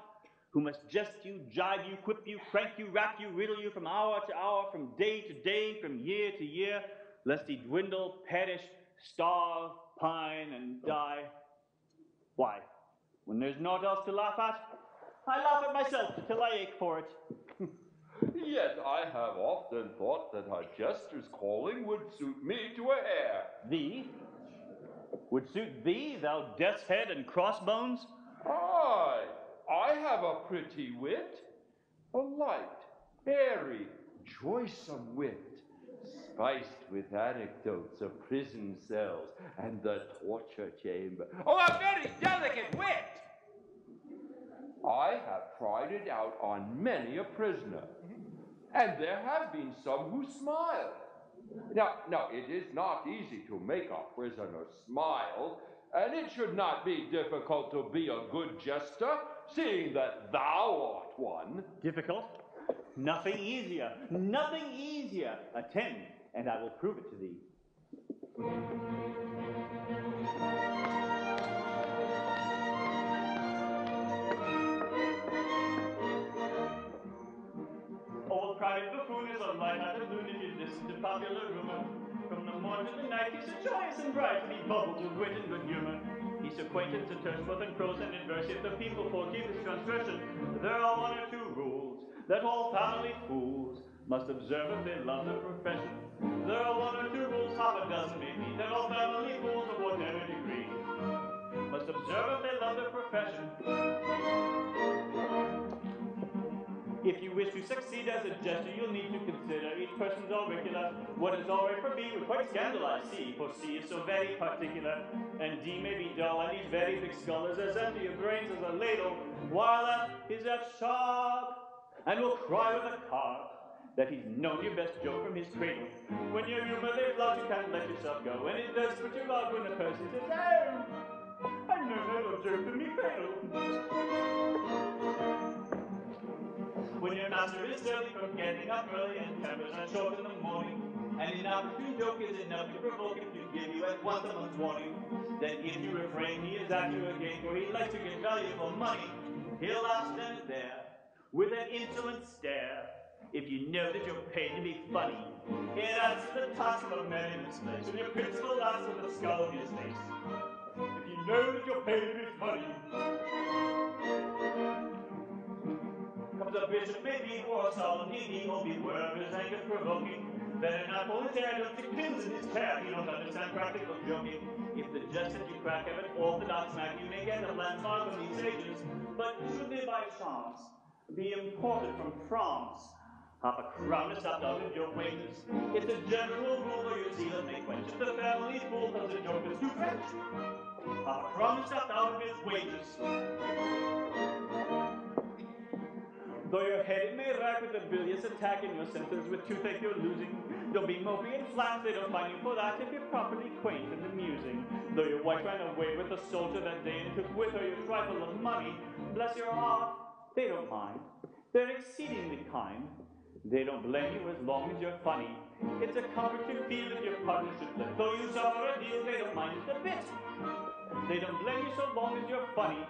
who must jest you, jibe you, quip you, crank you, rap you, riddle you from hour to hour, from day to day, from year to year, lest he dwindle, perish, starve, pine, and oh. die. Why, when there's naught else to laugh at, I laugh at myself till I ache for it. Yet I have often thought that a jester's calling would suit me to a hair. Thee? Would suit thee, thou death's head and crossbones? Aye, I have a pretty wit, a light, airy, joysome wit, spiced with anecdotes of prison cells and the torture chamber. Oh, a very delicate wit! I have tried it out on many a prisoner, and there have been some who smiled. Now, now, it is not easy to make a prisoner smile, and it should not be difficult to be a good jester, seeing that thou art one. Difficult? Nothing easier. Nothing easier. Attend, and I will prove it to thee. Old private buffoon is a light-hearted loon if you listen to popular rumor. From the morn to the night, he's a joyous and bright, and he bubbles with wit and good humor. He's acquaintance and terse both in prose and verse. If the people forgive his transgression, there are one or two rules that all family fools must observe if they love their profession. There are one or two rules, half a dozen maybe, that all family fools of whatever degree must observe if they love their profession. If you wish to succeed as a jester, you'll need to consider each person's auricular. What is all right for B would quite scandalize C, for C is so very particular. And D may be dull, and his very big is as empty of brains as a ladle, while F is F sharp, and will cry with a carp that he's known your best joke from his cradle. When you're humor they love, you can't let yourself go, and it does put you out when a person says, Oh, I know that joke to me fatal. When your master is early from getting up early and tempers are short in the morning, and an opportune joke is enough to provoke him to give you at once a month's warning, then if you refrain, he is at you again, for he likes to get valuable money. He'll ask then and there, with an insolent stare, if you know that you're paid to be funny. It adds to the task of a man in place, when your principal laughs with the skull of his face. If you know that you're paid to be funny. Comes a bishop, maybe, or a solemn he will be word his anger's provoking. Then an apple his hair does stick pins in his hair. You don't understand practical joking. If the jest that you crack have an orthodox smack, you may get a landmark from these sages. But should they by chance be imported from France, half a crown is stopped out of your wages. It's a general rule where your zeal may quench. If the family fool does a joke is too French, half a crown is stopped out of his wages. Though your head may rack with a bilious attack in your senses with toothache you're losing, don't be mopey and flat, they don't find you for that if you're properly quaint and amusing. Though your wife ran away with a soldier that day and took with her your trifle of money, bless your heart, they don't mind. They're exceedingly kind. They don't blame you as long as you're funny. It's a comfort to feel that your partner should. Though you suffer a deal, they don't mind it a bit. They don't blame you so long as you're funny.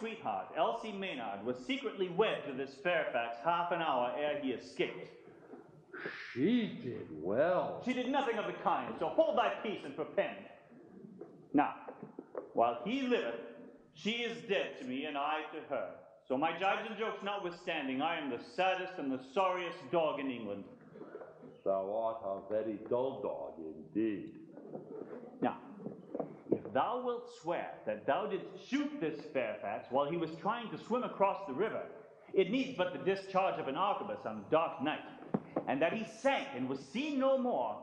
Sweetheart, Elsie Maynard, was secretly wed to this Fairfax half an hour ere he escaped. She did well. She did nothing of the kind, so hold thy peace and perpend. Now, while he liveth, she is dead to me, and I to her. So my jibes and jokes notwithstanding, I am the saddest and the sorriest dog in England. Thou art a very dull dog indeed. Now, thou wilt swear that thou didst shoot this Fairfax while he was trying to swim across the river, it needs but the discharge of an arquebus on a dark night, and that he sank and was seen no more,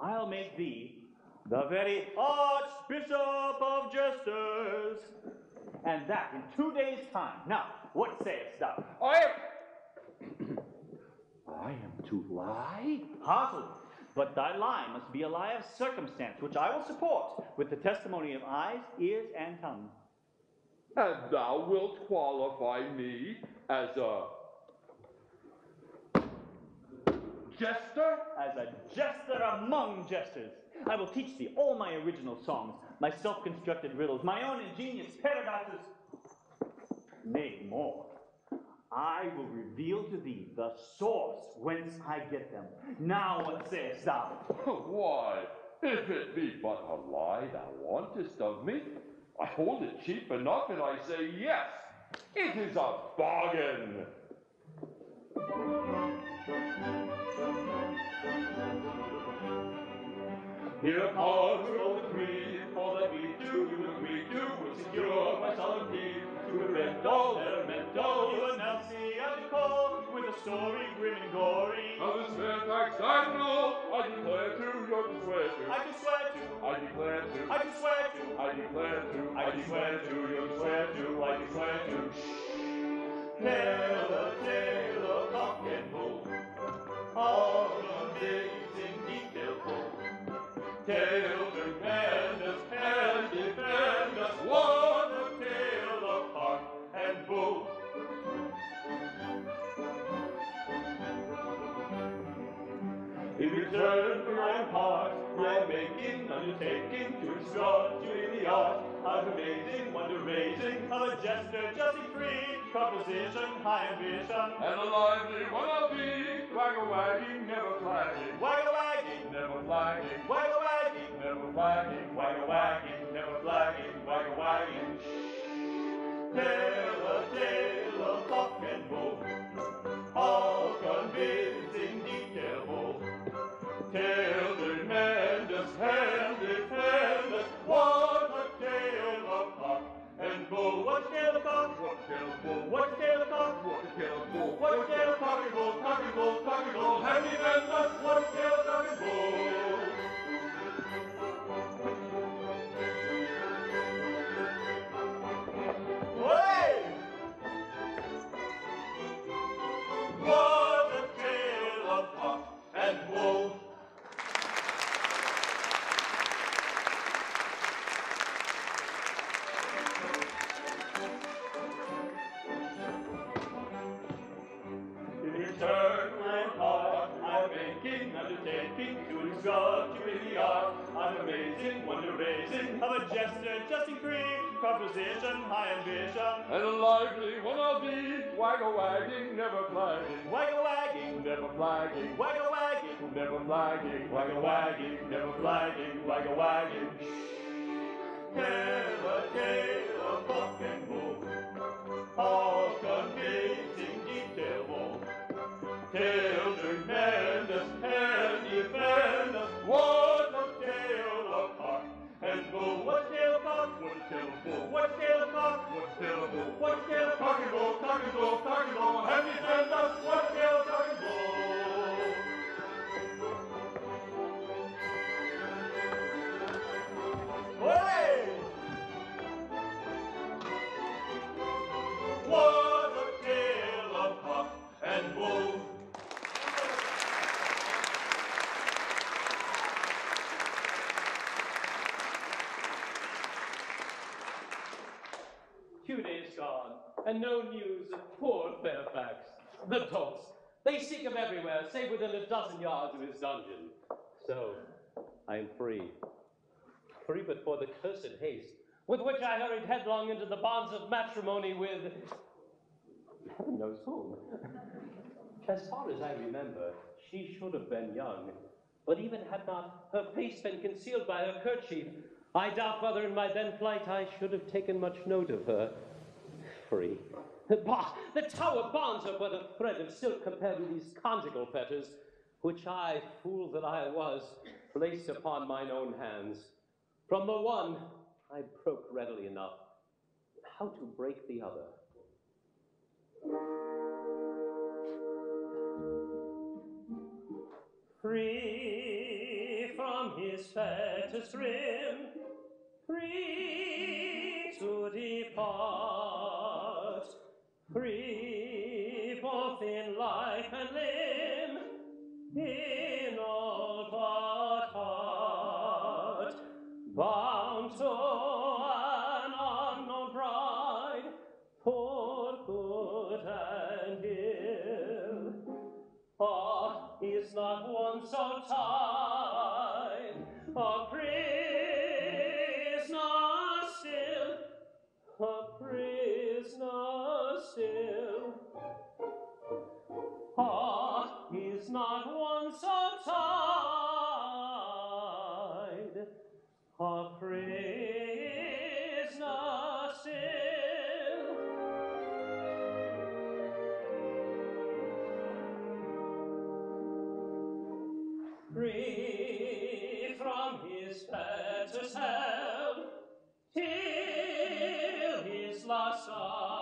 I'll make thee the very Archbishop of Jesters, and that in two days' time. Now, what sayest thou? I am. I am to lie? Heartily. But thy lie must be a lie of circumstance, which I will support with the testimony of eyes, ears, and tongue. And thou wilt qualify me as a jester? As a jester among jesters, I will teach thee all my original songs, my self constructed riddles, my own ingenious paradoxes. Nay, more. I will reveal to thee the source whence I get them. Now, what sayest thou? Why, if it be but a lie thou wantest of me, I hold it cheap enough and I say yes. It is a bargain. Hereupon we both agree, all that we do, you agree to, will secure my solemn plea to Mento, El Mento, you and Elsie and Nicole, with a story grim and gory. Of this Fairfax I know, I declare to, you swear to. I do swear to, I declare to. I do swear to, I declare to. I do swear to, you swear to, I do swear to. Tell a tale of cock and bull, all the days in detail full. In return for my part, I'm making undertaking to instruct you in the art of amazing, wonder raising, of a gesture justly free, composition, high ambition, And a lively one I'll be, waggle wagging, never flagging. waggle wagging, Never flagging. waggle wagging, Never flagging. waggle wagging, never flagging, waggle wagging. Tell a tale of cock and bull, cock and bull, cock free, composition, high ambition, And a lively one I'll be, waggle wagging, never flagging. waggle wagging, Never flagging. waggle wagging, Never flagging. waggle wagging, never flagging, waggle wagging. Tell a tale of cock and bull, all convincing tale of bull. what a tale of cock and bull, cock and bull, cock and bull. Have you defend us, what a tale of and no news of poor Fairfax. The dogs, they seek him everywhere, save within a dozen yards of his dungeon. So, I am free. Free but for the cursed haste with which I hurried headlong into the bonds of matrimony with. Heaven knows whom. As far as I remember, she should have been young, but even had not her face been concealed by her kerchief, I doubt whether in my then flight I should have taken much note of her. Free. Bah! The tower bonds are but a thread of silk compared with these conjugal fetters, which I, fool that I was, placed upon mine own hands. From the one, I broke readily enough. How to break the other? Free from his fetters grim, free to depart, free both in life and limb, in all but heart, bound to an unknown bride for good and ill. Ah, is not one so tied, not once tied, a prisoner still. Free from his fetters held, till his last hour.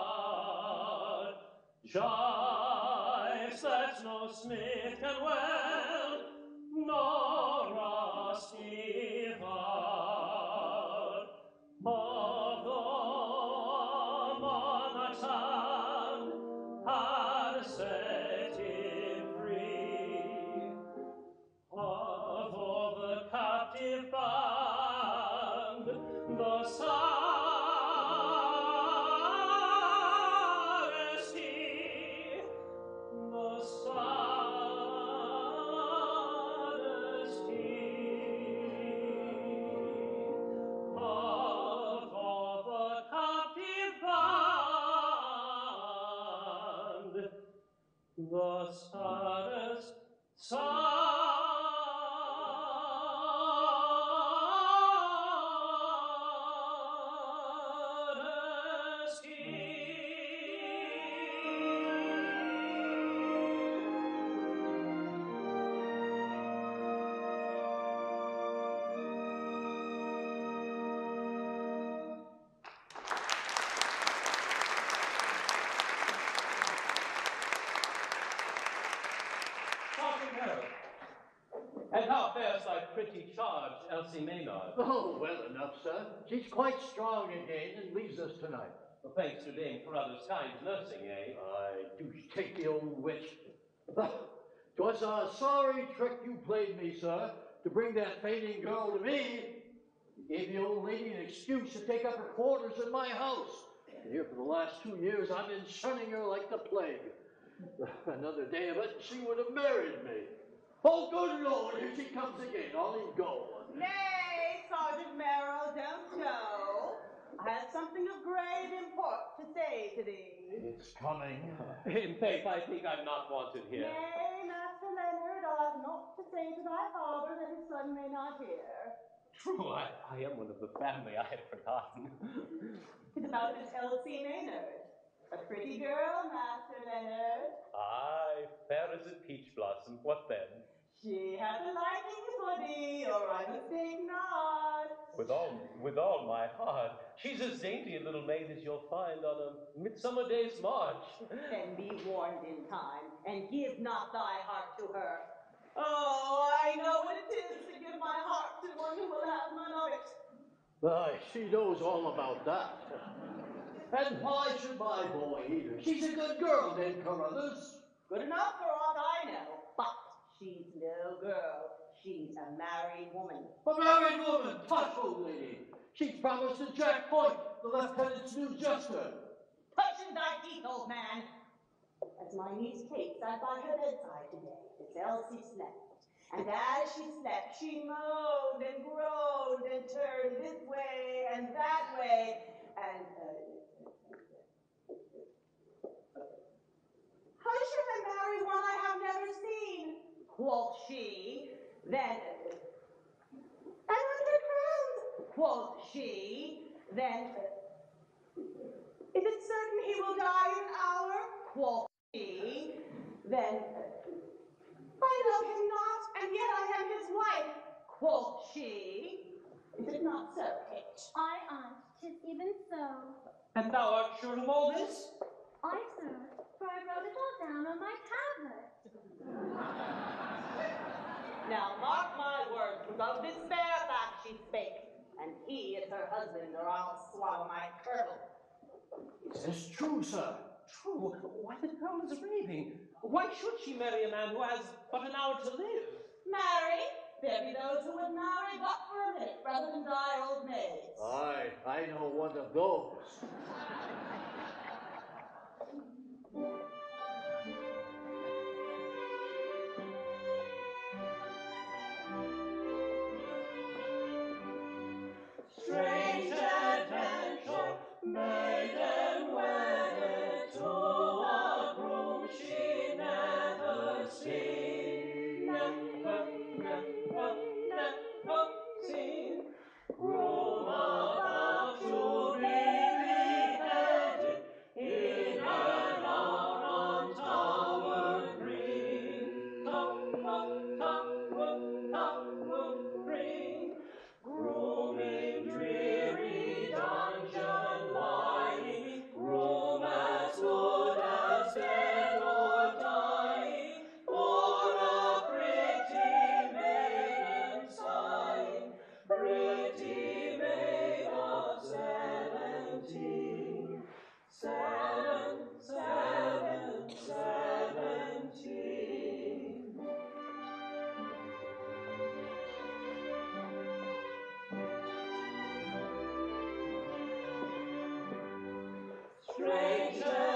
Smith and Well, nor us charge, Elsie Maynard? Oh, well enough, sir. She's quite strong again and leaves us tonight. Well, thanks to Dame Carruthers' kind nursing, eh? I do take the old witch. Twas a sorry trick you played me, sir, to bring that fainting girl to me. You gave the old lady an excuse to take up her quarters in my house. And here for the last two years, I've been shunning her like the plague. Another day of it, she would have married me. Oh, good Lord, here she comes again. I'll go. Nay, Sergeant Meryll, don't go. I have something of great import to say to thee. It's coming. In faith, I think I'm not wanted here. Nay, Master Leonard, I have naught to say to thy father that his son may not hear. True, I, I am one of the family. I had forgotten. It's about Miss Elsie Maynard. A pretty girl, Master Leonard. Aye, fair as a peach blossom. What then? She hath a liking for thee, or I mistake not. With all, with all my heart. She's as dainty a little maid as you'll find on a midsummer day's march. Then be warned in time, and give not thy heart to her. Oh, I know what it is to give my heart to one who will have none of it. Why, she knows all about that. And why should my boy either? She's a good girl, then, Carruthers. Good enough for aught I know, but she's no girl. She's a married woman. A married woman, old lady. She's promised to Jack Point, the lieutenant's new jester. Touching thy teeth, old man. As my niece Kate sat by her bedside today, as Elsie slept, and as she slept, she moaned and groaned and turned this way and that way, and uh, how should I marry one I have never seen? Quoth she. Then, and on her quoth she. Then, is it certain he will die in an hour? Quoth she. Then, I love him not, and yet I am his wife. Quoth she. Is it not so, Kate? Aye, aunt, tis even so. And thou art sure of all this? Aye, sir, for I wrote it all down on my tablet. Now mark my words, of this Fairfax she spake, and he is her husband, or I'll swallow my kirtle. Is this true, sir? True. Why, the girl is raving. Why should she marry a man who has but an hour to live? Marry? There be those who would marry but for a minute rather than die old maids. Aye, I know one of those. Strange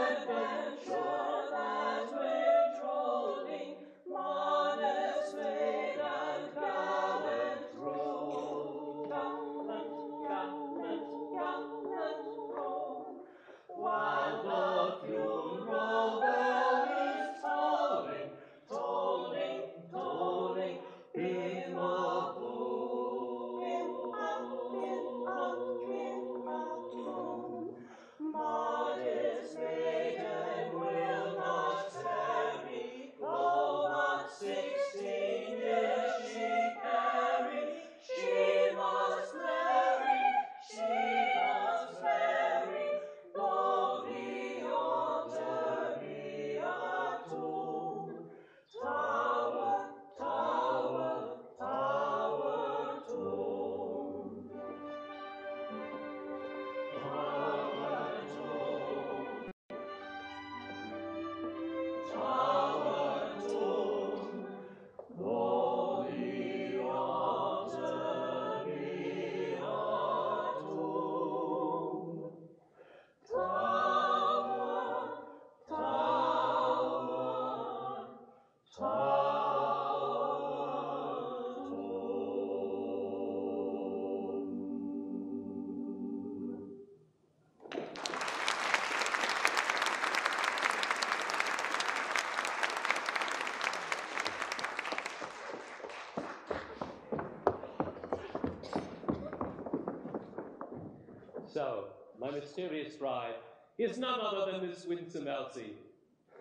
mysterious bride is none other than Miss Winsome Elsie.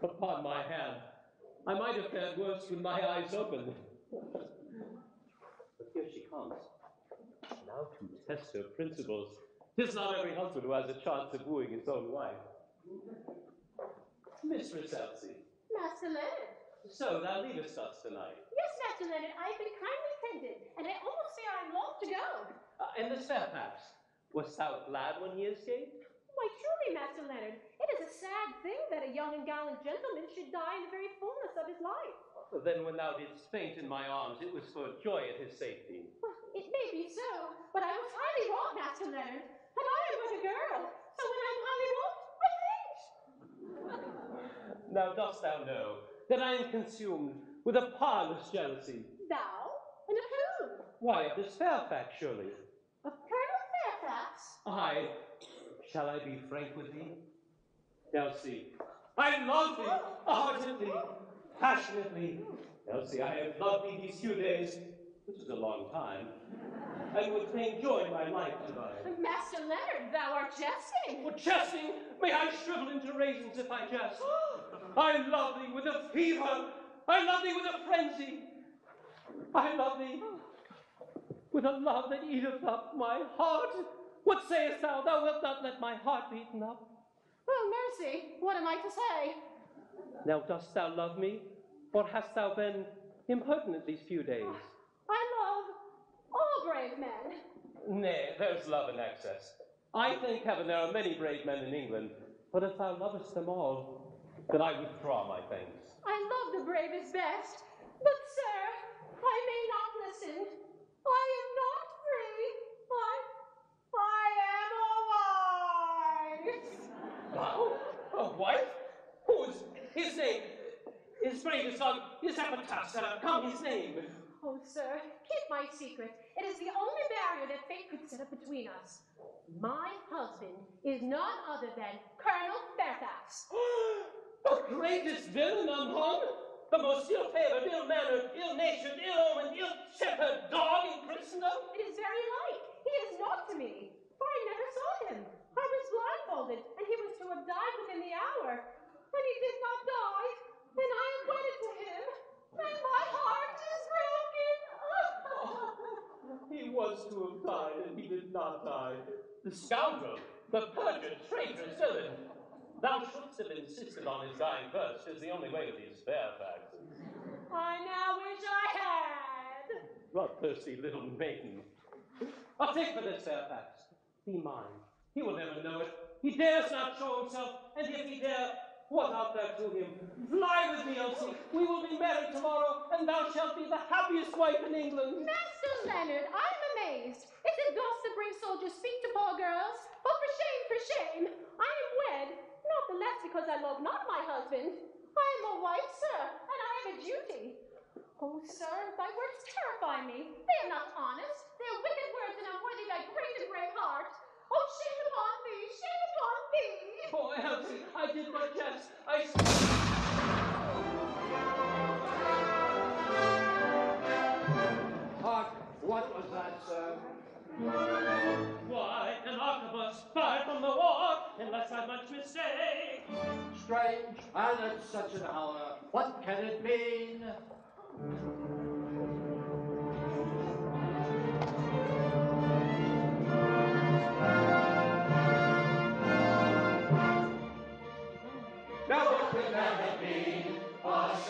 Upon my hand, I might have fared worse with my eyes open. but here she comes. Now to test her principles. Tis not every husband who has a chance of wooing his own wife. Mistress Elsie, Master Leonard. so thou leavest us tonight. Yes, Master Leonard, I've been kindly tended, and I almost say I'm loth to go. Uh, and this Fairfax, glad when he escaped? Why, truly, Master Leonard, it is a sad thing that a young and gallant gentleman should die in the very fullness of his life. Then when thou didst faint in my arms, it was for joy at his safety. Well, it may be so, but I was highly wrought, Master Leonard, and I am but a girl, so when I'm highly wrought, I faint. Now dost thou know that I am consumed with a parlous jealousy? Thou? And of whom? Why, of this Fairfax, surely. I. Shall I be frank with thee? Elsie, I love thee ardently, passionately. Elsie, I have loved thee these few days, which is a long time, and would fain join my life to thine. Master Leonard, thou art jesting. For jesting, may I shrivel into raisins if I jest. I love thee with a fever. I love thee with a frenzy. I love thee with a love that eateth up my heart. What sayest thou? Thou wilt not let my heart be eaten up. Oh, mercy, what am I to say? Now dost thou love me, or hast thou been impertinent these few days? Ah, I love all brave men. Nay, there's love in excess. I thank heaven there are many brave men in England, but if thou lovest them all, then I withdraw my thanks. I love the bravest best, but, sir, I may not listen. I am not free. I, I am a wife. Thou? A wife? Whose? His name? His bravest son, his epitaph. Come, his name. Oh, sir, keep my secret. It is the only barrier that fate could set up between us. My husband is none other than Colonel Fairfax. The greatest villain unhung? The most ill-favored, ill-mannered, ill-natured, ill-omened, ill-tempered dog in Christendom? It is very like. He is not to me, for I never saw him. I was blindfolded, and he was to have died within the hour. But he did not die, and I am wedded to him, and my heart is broken. He was to have died, and he did not die. The scoundrel, the perjured, traitorous villain. Thou shouldst have insisted on his dying first, is the only way with these Fairfaxes. I now wish I had. What thirsty little maiden. I'll take for this Fairfax. Be mine. He will never know it. He dares not show himself, and if he dare, what art thou to him? Fly with me, Elsie. We will be married tomorrow, and thou shalt be the happiest wife in England. Master Leonard, I'm amazed. Is it that brave soldiers speak to poor girls? Oh, for shame, for shame. I am wed, not the less because I love not my husband. I am a wife, sir, and I have a duty. Oh, sir, thy words terrify me. They are not honest. They are wicked words and unworthy thy great and brave heart. Oh, shame upon thee! Shame upon thee! Oh, Elsie, I did my best. I. Hark, what was that, sir? Why, an arquebus fired from the war, unless I much mistake. Strange, and at such an hour, what can it mean?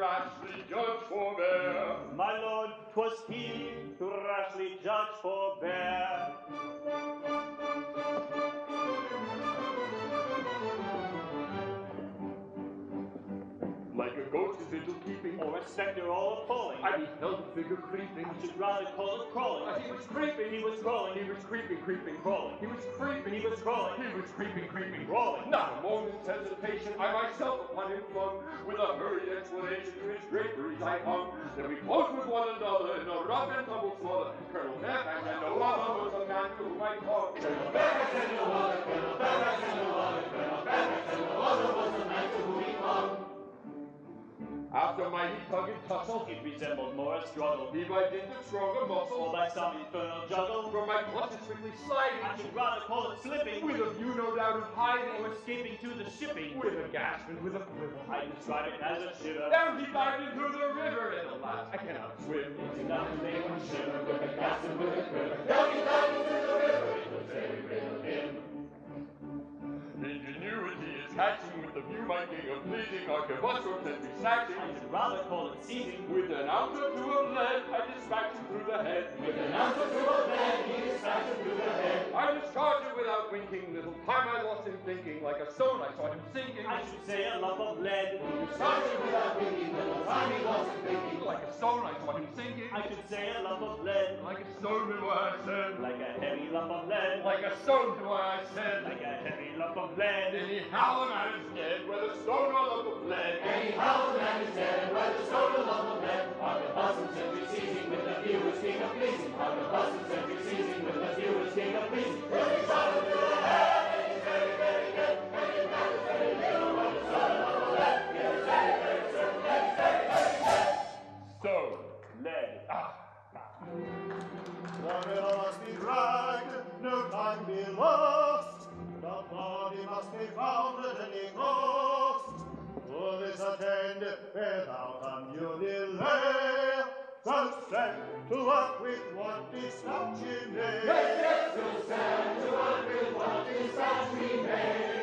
rashly judge forbear? My lord, 'twas he who rashly judged forbear. A is into keeping, Or a spectre all appalling. I beheld the figure creeping. I should rather call it crawling. He was creeping, He was crawling. he was creeping, creeping, Crawling. He was creeping, He was crawling. He was creeping, creeping, Crawling. Not a moment's hesitation, I myself upon him flung. With a hurried explanation to his draperies I hung. Then we closed with one another in a rough and tumble smother. Colonel Fairfax and no other was a man to whom I clung. Colonel Fairfax and no other, Colonel Fairfax and no other, Colonel no other was the man to whom. After mighty tug and tussle, It resembled more a struggle. he by dint of stronger Or muscle, by some infernal juggle. from my clutches quickly sliding, I should rather call it slipping. with a view no doubt of hiding, Or escaping to the shipping. with a gasp and with a quiver. I describe it as a shiver. Down he dived into the river, and alas, I cannot swim. It's enough to make one shiver with a gasp and with a quiver. Down he dived into the river, it was very brave of him. Ingenuity is hatching with the view making of pleasing arquebus or can be snatching. I should rather call it seizing. With an ounce or two of lead, I dispatch him through the head. With an ounce or two of lead, he dispatched him through the head. I discharged it without winking. Little time I lost in thinking. Like a stone, I saw him sinking. I should say a lump of lead. Started without winking, little time he wasn't thinking. Like a stone, I saw him sinking. I should say a lump of lead. Like a stone, to why I said. Like a heavy lump of lead. Like a stone, to why I said. Like a heavy lump of lead. Anyhow, the man is dead, whether stone or lump of lead. Anyhow, the man is dead, whether stone or lump of lead. Arquebus and sentry seizing with the view is king of pleasing. Arquebus and sentry seizing with the view ah. is king of pleasing. When he shot him through the head, and he's very, very dead. And it matters very little whether stone or lump of lead. It is very, very certain that he's very, very dead. Stone. Lead. The river must be dragged, no time be lost. The body must be found at any cost. To this attend without undue delay. So set to work with what ye may. Yes, yes, we'll to work with what is dispatch we may.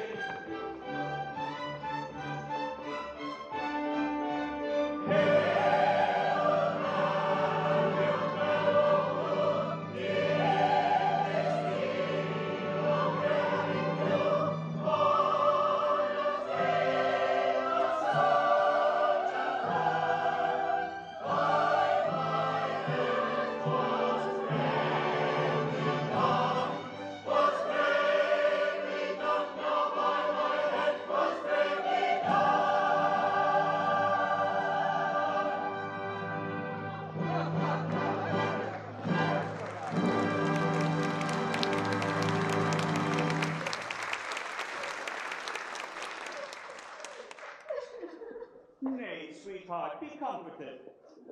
Comforted.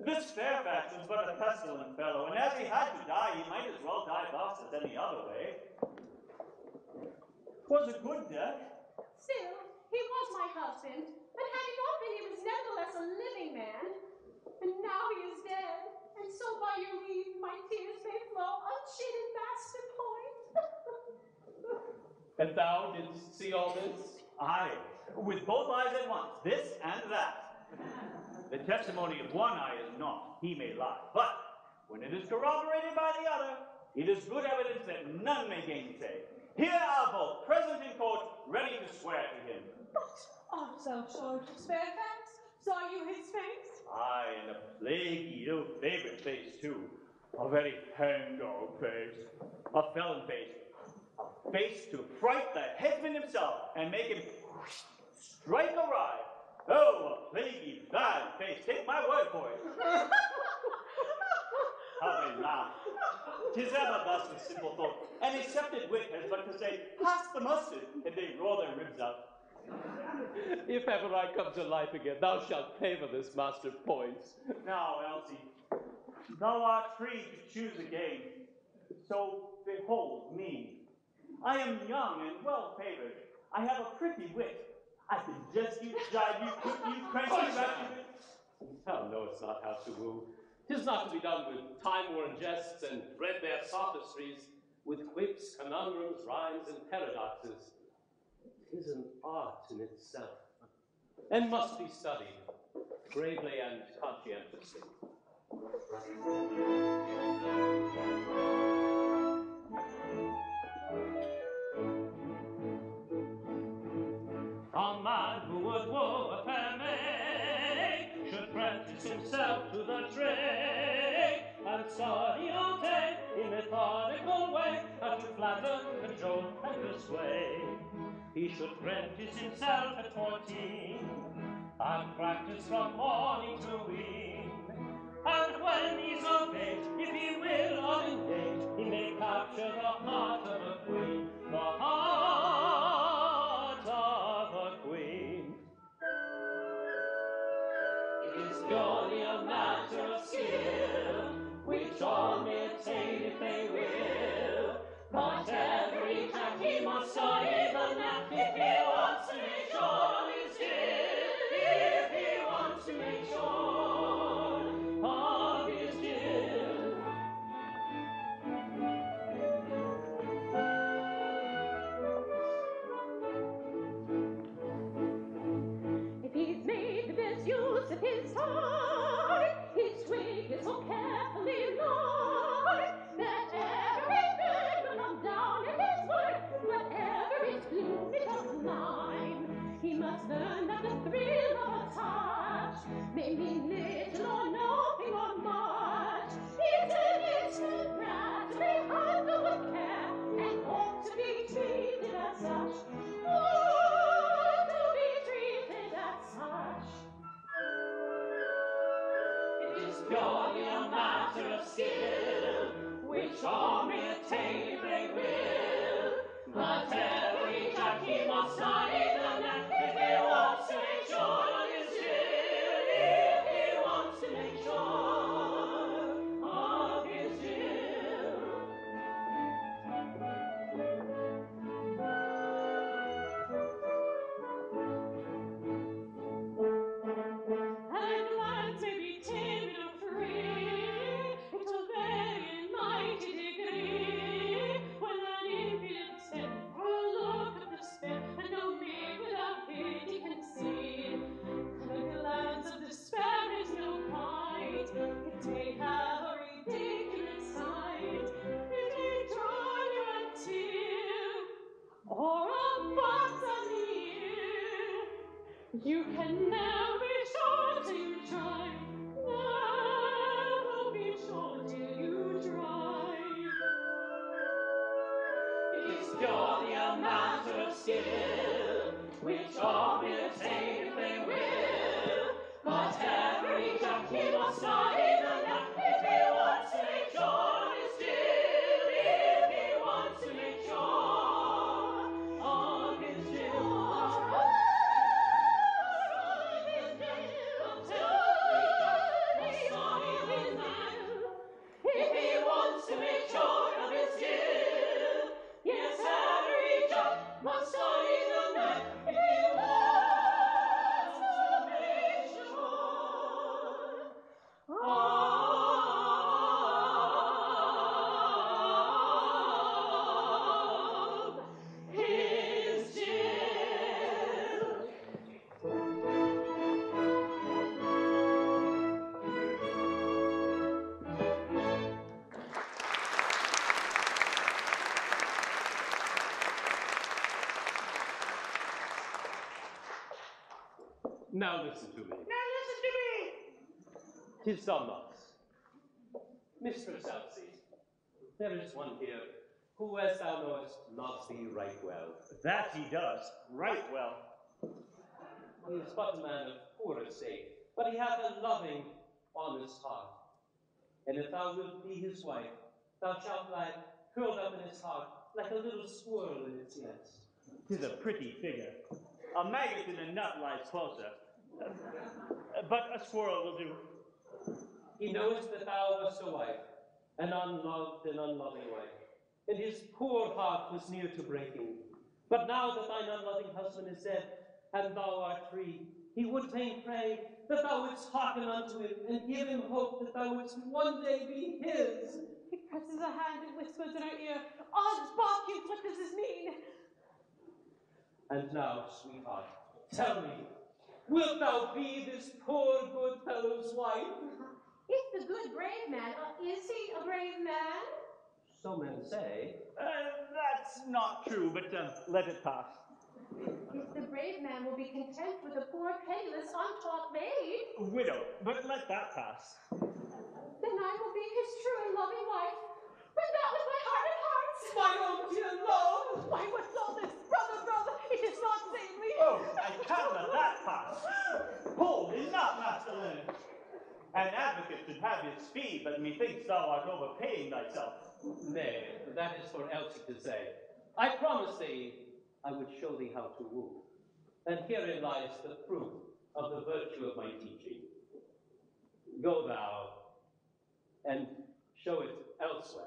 This Fairfax was but a pestilent fellow, and as he had to die, he might as well die thus as any other way. way. 'Twas a good death. Still, he was my husband, and had he not been, he was nevertheless a living man. And now he is dead, and so by your leave, my tears may flow unchidden, Master Point. And thou didst see all this? Aye, with both eyes at once, this and that. The testimony of one eye is not, he may lie, but when it is corroborated by the other, it is good evidence that none may gainsay. Here are both present in court, ready to swear to him. I'm oh, so sorry to Fairfax. Saw you his face? Aye, and a plaguey ill favorite face, too. A very hangdog face. A felon face. A face to fright the headsman himself and make him strike awry. Oh, a plaguey bad face. Take my word for it. How they laugh. Tis ever thus with simple folk. An accepted wit has but to say, pass the mustard, and they roll their ribs out. If ever I come to life again, thou shalt pay for this, Master Points. Now, Elsie, thou art free to choose again. So behold me. I am young and well favored. I have a pretty wit. I can jest you, jibe you, kick you, crank you, rap you. Thou knowest not how to woo. Tis not to be done with time-worn jests and threadbare sophistries, with quips, conundrums, rhymes, and paradoxes. Tis an art in itself, and must be studied gravely and conscientiously. A man who would woo a fair maid should practice himself to the trade and study all day in a methodical way how to flatter, cajole, and persuade. He should practice himself at fourteen and practice from morning to evening. And when he's of age, if he will not engage, he may capture the heart of a queen, the heart It is purely a matter of skill, which all may Tis some thus. Mistress Elsie, there is one here who, as thou knowest, loves thee right well. That he does, right well. He is but a man of poor estate, but he hath a loving, honest heart. And if thou wilt be his wife, thou shalt lie curled up in his heart like a little squirrel in its nest. Tis a pretty figure. A maggot in a nut lies closer. But a squirrel will do. He knows that thou wast a wife, an unloved and unloving wife, and his poor heart was near to breaking. But now that thine unloving husband is dead, and thou art free, he would fain pray that thou wouldst hearken unto him, and give him hope that thou wouldst one day be his. He presses a hand and whispers in her ear, Odds Barkins, what does this mean? And now, sweetheart, tell me, wilt thou be this poor good fellow's wife? If the good brave man, uh, is he a brave man? So men say. Uh, that's not true, but uh, let it pass. If the brave man will be content with a poor, penniless, untaught maid, Widow, but let that pass. then I will be his true and loving wife. But not with my heart of hearts. My own dear love! Why, what's all this? Brother, brother, it is not seemly. Oh, I can't let that pass. Hold, is not Master Leonard. An advocate should have his fee, but methinks thou art overpaying thyself. Nay, that is for Elsie to say. I promise thee I would show thee how to woo. And herein lies the proof of the virtue of my teaching. Go thou and show it elsewhere.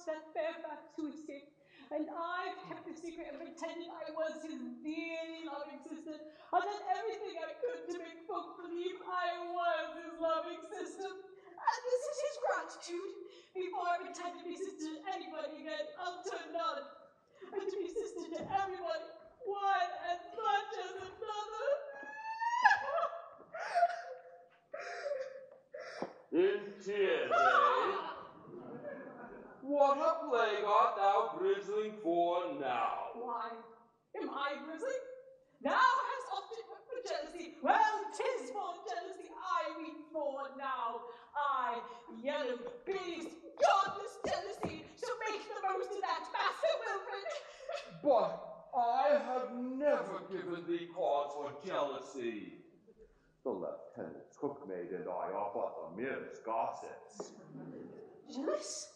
Fairfax to escape, and I've kept the secret and pretended I was his dearly loving sister. I did everything I could to make folk believe I was his loving sister. And this is his gratitude. Before I pretend to be sister to anybody again, I'll turn nun. And to be sister to everyone, one as much as another. In tears, eh? What a plague art thou grizzling for now? Why, am I grizzly? Thou hast often wept for jealousy. Well, 'tis for jealousy I weep for now. I, yellow beast, godless jealousy, shall make the most of that master Wilfred. But I have never given thee cause for jealousy. The lieutenant's cookmaid and I are but the merest gossips. Jealous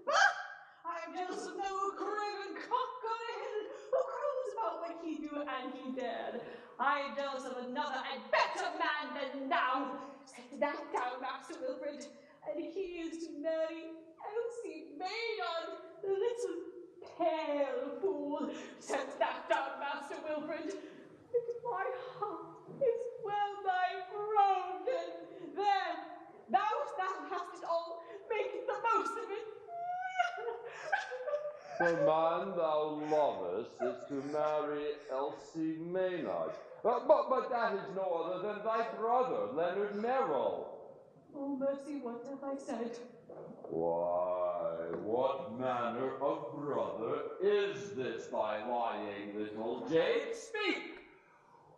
of me? Bah! I am jealous of no craven cock on a hill who crows about what he do and he dared. I jealous of another and better man than thou. Set that down, Master Wilfred. And he is to marry Elsie Maynard, the little pale fool. Set that down, Master Wilfred. And my heart is well nigh broken. Then, thou, thou hast it all. Make the most of it. The man thou lovest is to marry Elsie Maynard. Uh, but, but that is no other than thy brother, Leonard Meryll. Oh, mercy, what have I said? Why, what manner of brother is this, thy lying little jade? Speak!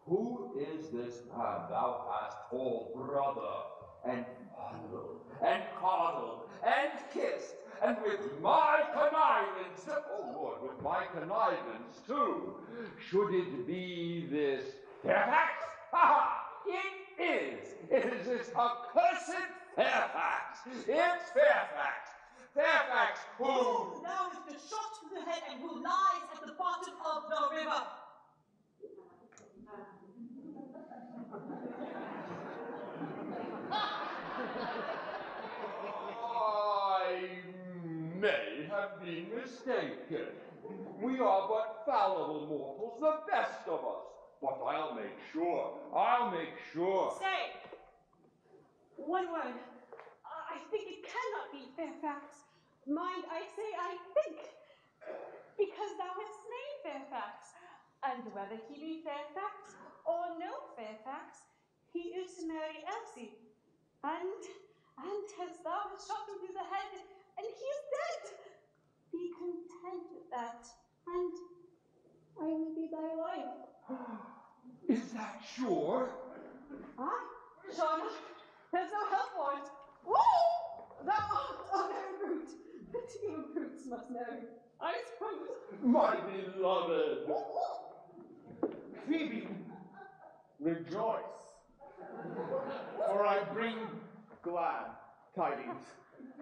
Who is this man thou hast called brother, and fondled, and coddled, and kissed, and with my connivance, oh Lord, with my connivance too, should it be this Fairfax? Ha ha! It is! It is this accursed Fairfax! It's Fairfax! Fairfax who Now is the shot in the head and who lies at the bottom of the river. I may have been mistaken. We are but fallible mortals, the best of us. But I'll make sure. I'll make sure. Say, one word. I think it cannot be Fairfax. Mind, I say I think, because thou hast slain Fairfax. And whether he be Fairfax or no Fairfax, he is to marry Elsie. And, and as thou hast shot him through the head, and he is dead. Be content with that, and I will be thy wife. Is that sure? Aye, sure enough. There's no help for it. Woo! Thou art a brute. But even brutes must know. I suppose. My beloved. Phoebe, rejoice, for I bring glad tidings.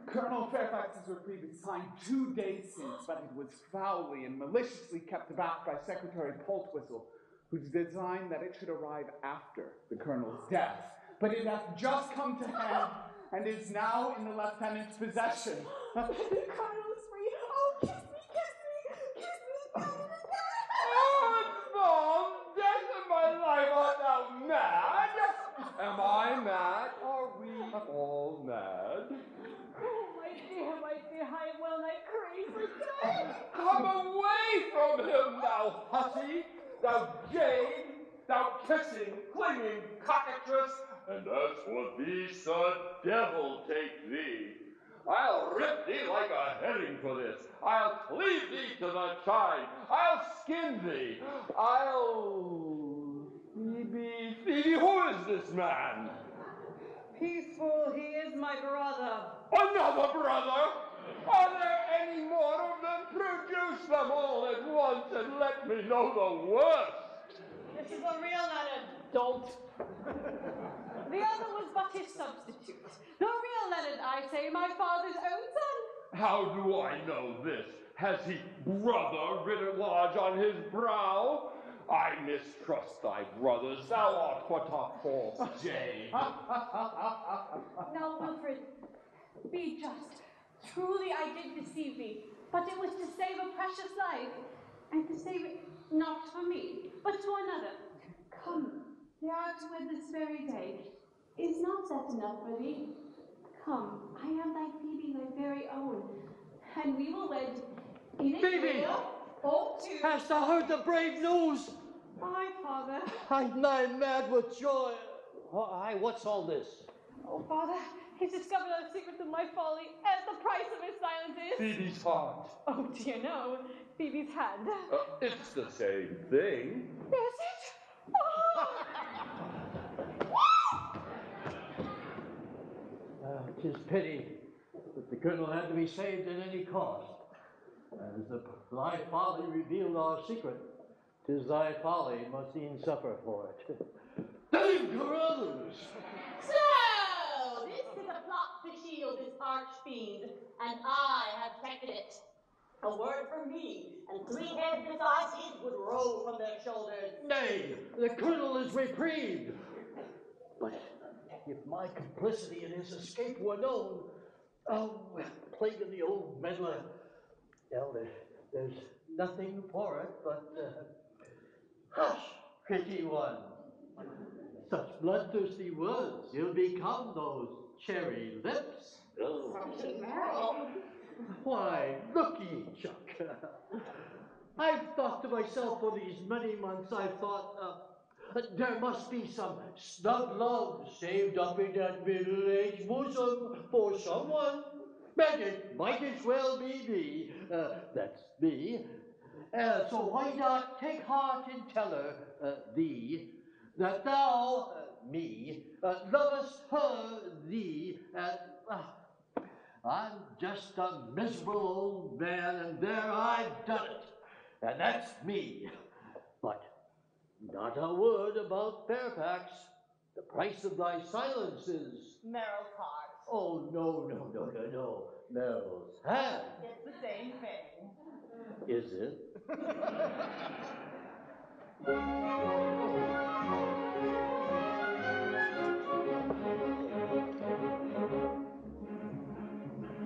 Colonel Fairfax's reprieve is signed two days since, but it was foully and maliciously kept back by Secretary Poltwhistle, whose design that it should arrive after the colonel's death. But it hath just come to hand and is now in the lieutenant's possession. thou jade, thou kissing, clinging cockatrice, and as for thee, sir, devil take thee. I'll rip thee like a herring for this. I'll cleave thee to the chine. I'll skin thee. I'll. Phoebe, Phoebe, who is this man? Peaceful, he is my brother. Another brother? Are there any more of them? Produce them all at once and let me know the worst. This is a real Leonard. Don't. the other was but his substitute. The real Leonard, I say, my father's own son. How do I know this? Has he brother written large on his brow? I mistrust thy brothers. Thou art but a false jade. Now, Wilfred, be just. Truly I did deceive thee, but it was to save a precious life. and to save it not for me, but to another. Come, thou art wed this very day. Is not that enough for thee? Come, I am thy Phoebe, thy very own, and we will wed in a Phoebe! year or two. Hast thou heard the brave news? My father. I'm nigh mad with joy. Why, what's all this? Oh, father, he's discovered the secret of my folly, and the price of his silence is. Phoebe's heart. Oh, dear, no. Phoebe's hand. Uh, it's the same thing. Is it? Oh! Uh, 'tis pity that the colonel had to be saved at any cost. As the, thy folly revealed our secret, tis thy folly must e'en suffer for it. Dame Carruthers! So, a plot to shield this arch fiend, and I have checked it. A word from me, and three heads besides his would roll from their shoulders. Nay, the colonel is reprieved. But if my complicity in his escape were known, oh, plague of the old meddler. Well, there, there's nothing for it but, uh, hush, pretty one. Such bloodthirsty words, you'll become those cherry lips. Oh. Why, look ye, Chuck. I've thought to myself for these many months, I've thought, uh, there must be some snug love saved up in that middle-aged bosom for someone. And it might as well be me. Uh, that's me. Uh, so why not take heart and tell her, uh, thee, that thou, uh, me, uh, lovest her, thee, and uh, I'm just a miserable old man, and there I've done it. And that's me. But not a word about Fairfax. The price of thy silence is. Meryll's heart. Oh, no, no, no, no, no. Meryll's hand. It's the same thing. Is it?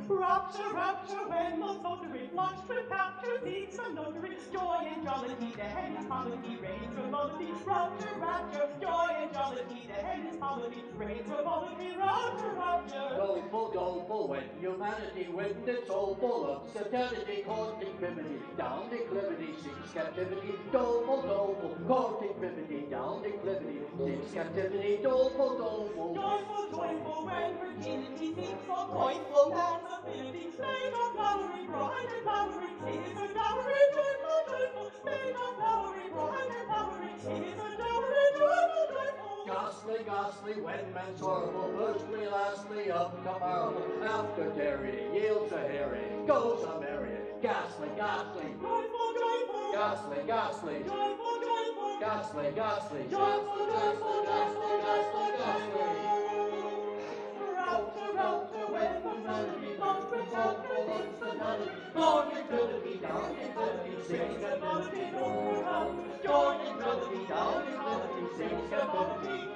Rapture, rapture, when the notary launched with capture, seeks a notary, joy and jollity, the head is polity, reigns frivolity, rapture, rapture, joy and jollity, the head is polity, reigns frivolity, rapture, rapture. Doleful, doleful, when humanity went its soul full of satirity, courting privity, down declivity, seeks captivity, doleful, doleful, courting privity, down declivity, seeks captivity, doleful, doleful. Joyful, joyful, when virginity seeks a joyful man's ability, made of flowery, bright and flowery, is a dowry, joyful, joyful, made of flowery, bright and flowery, is a dowry, joyful, joyful. Ghastly, ghastly, when man's horrible, firstly, lastly, up to marvel, after tarry, yields a hairy, goes a merry, ghastly, ghastly, Joyful, joyful, ghastly, ghastly, joyful, joyful, ghastly, ghastly, joyful, joyful, ghastly, ghastly, ghastly. Rapture, rapture, when sings captivity, captivity, joy and jollity, down eternity, sings captivity, rapture,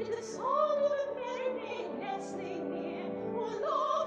in the soul of the Lord.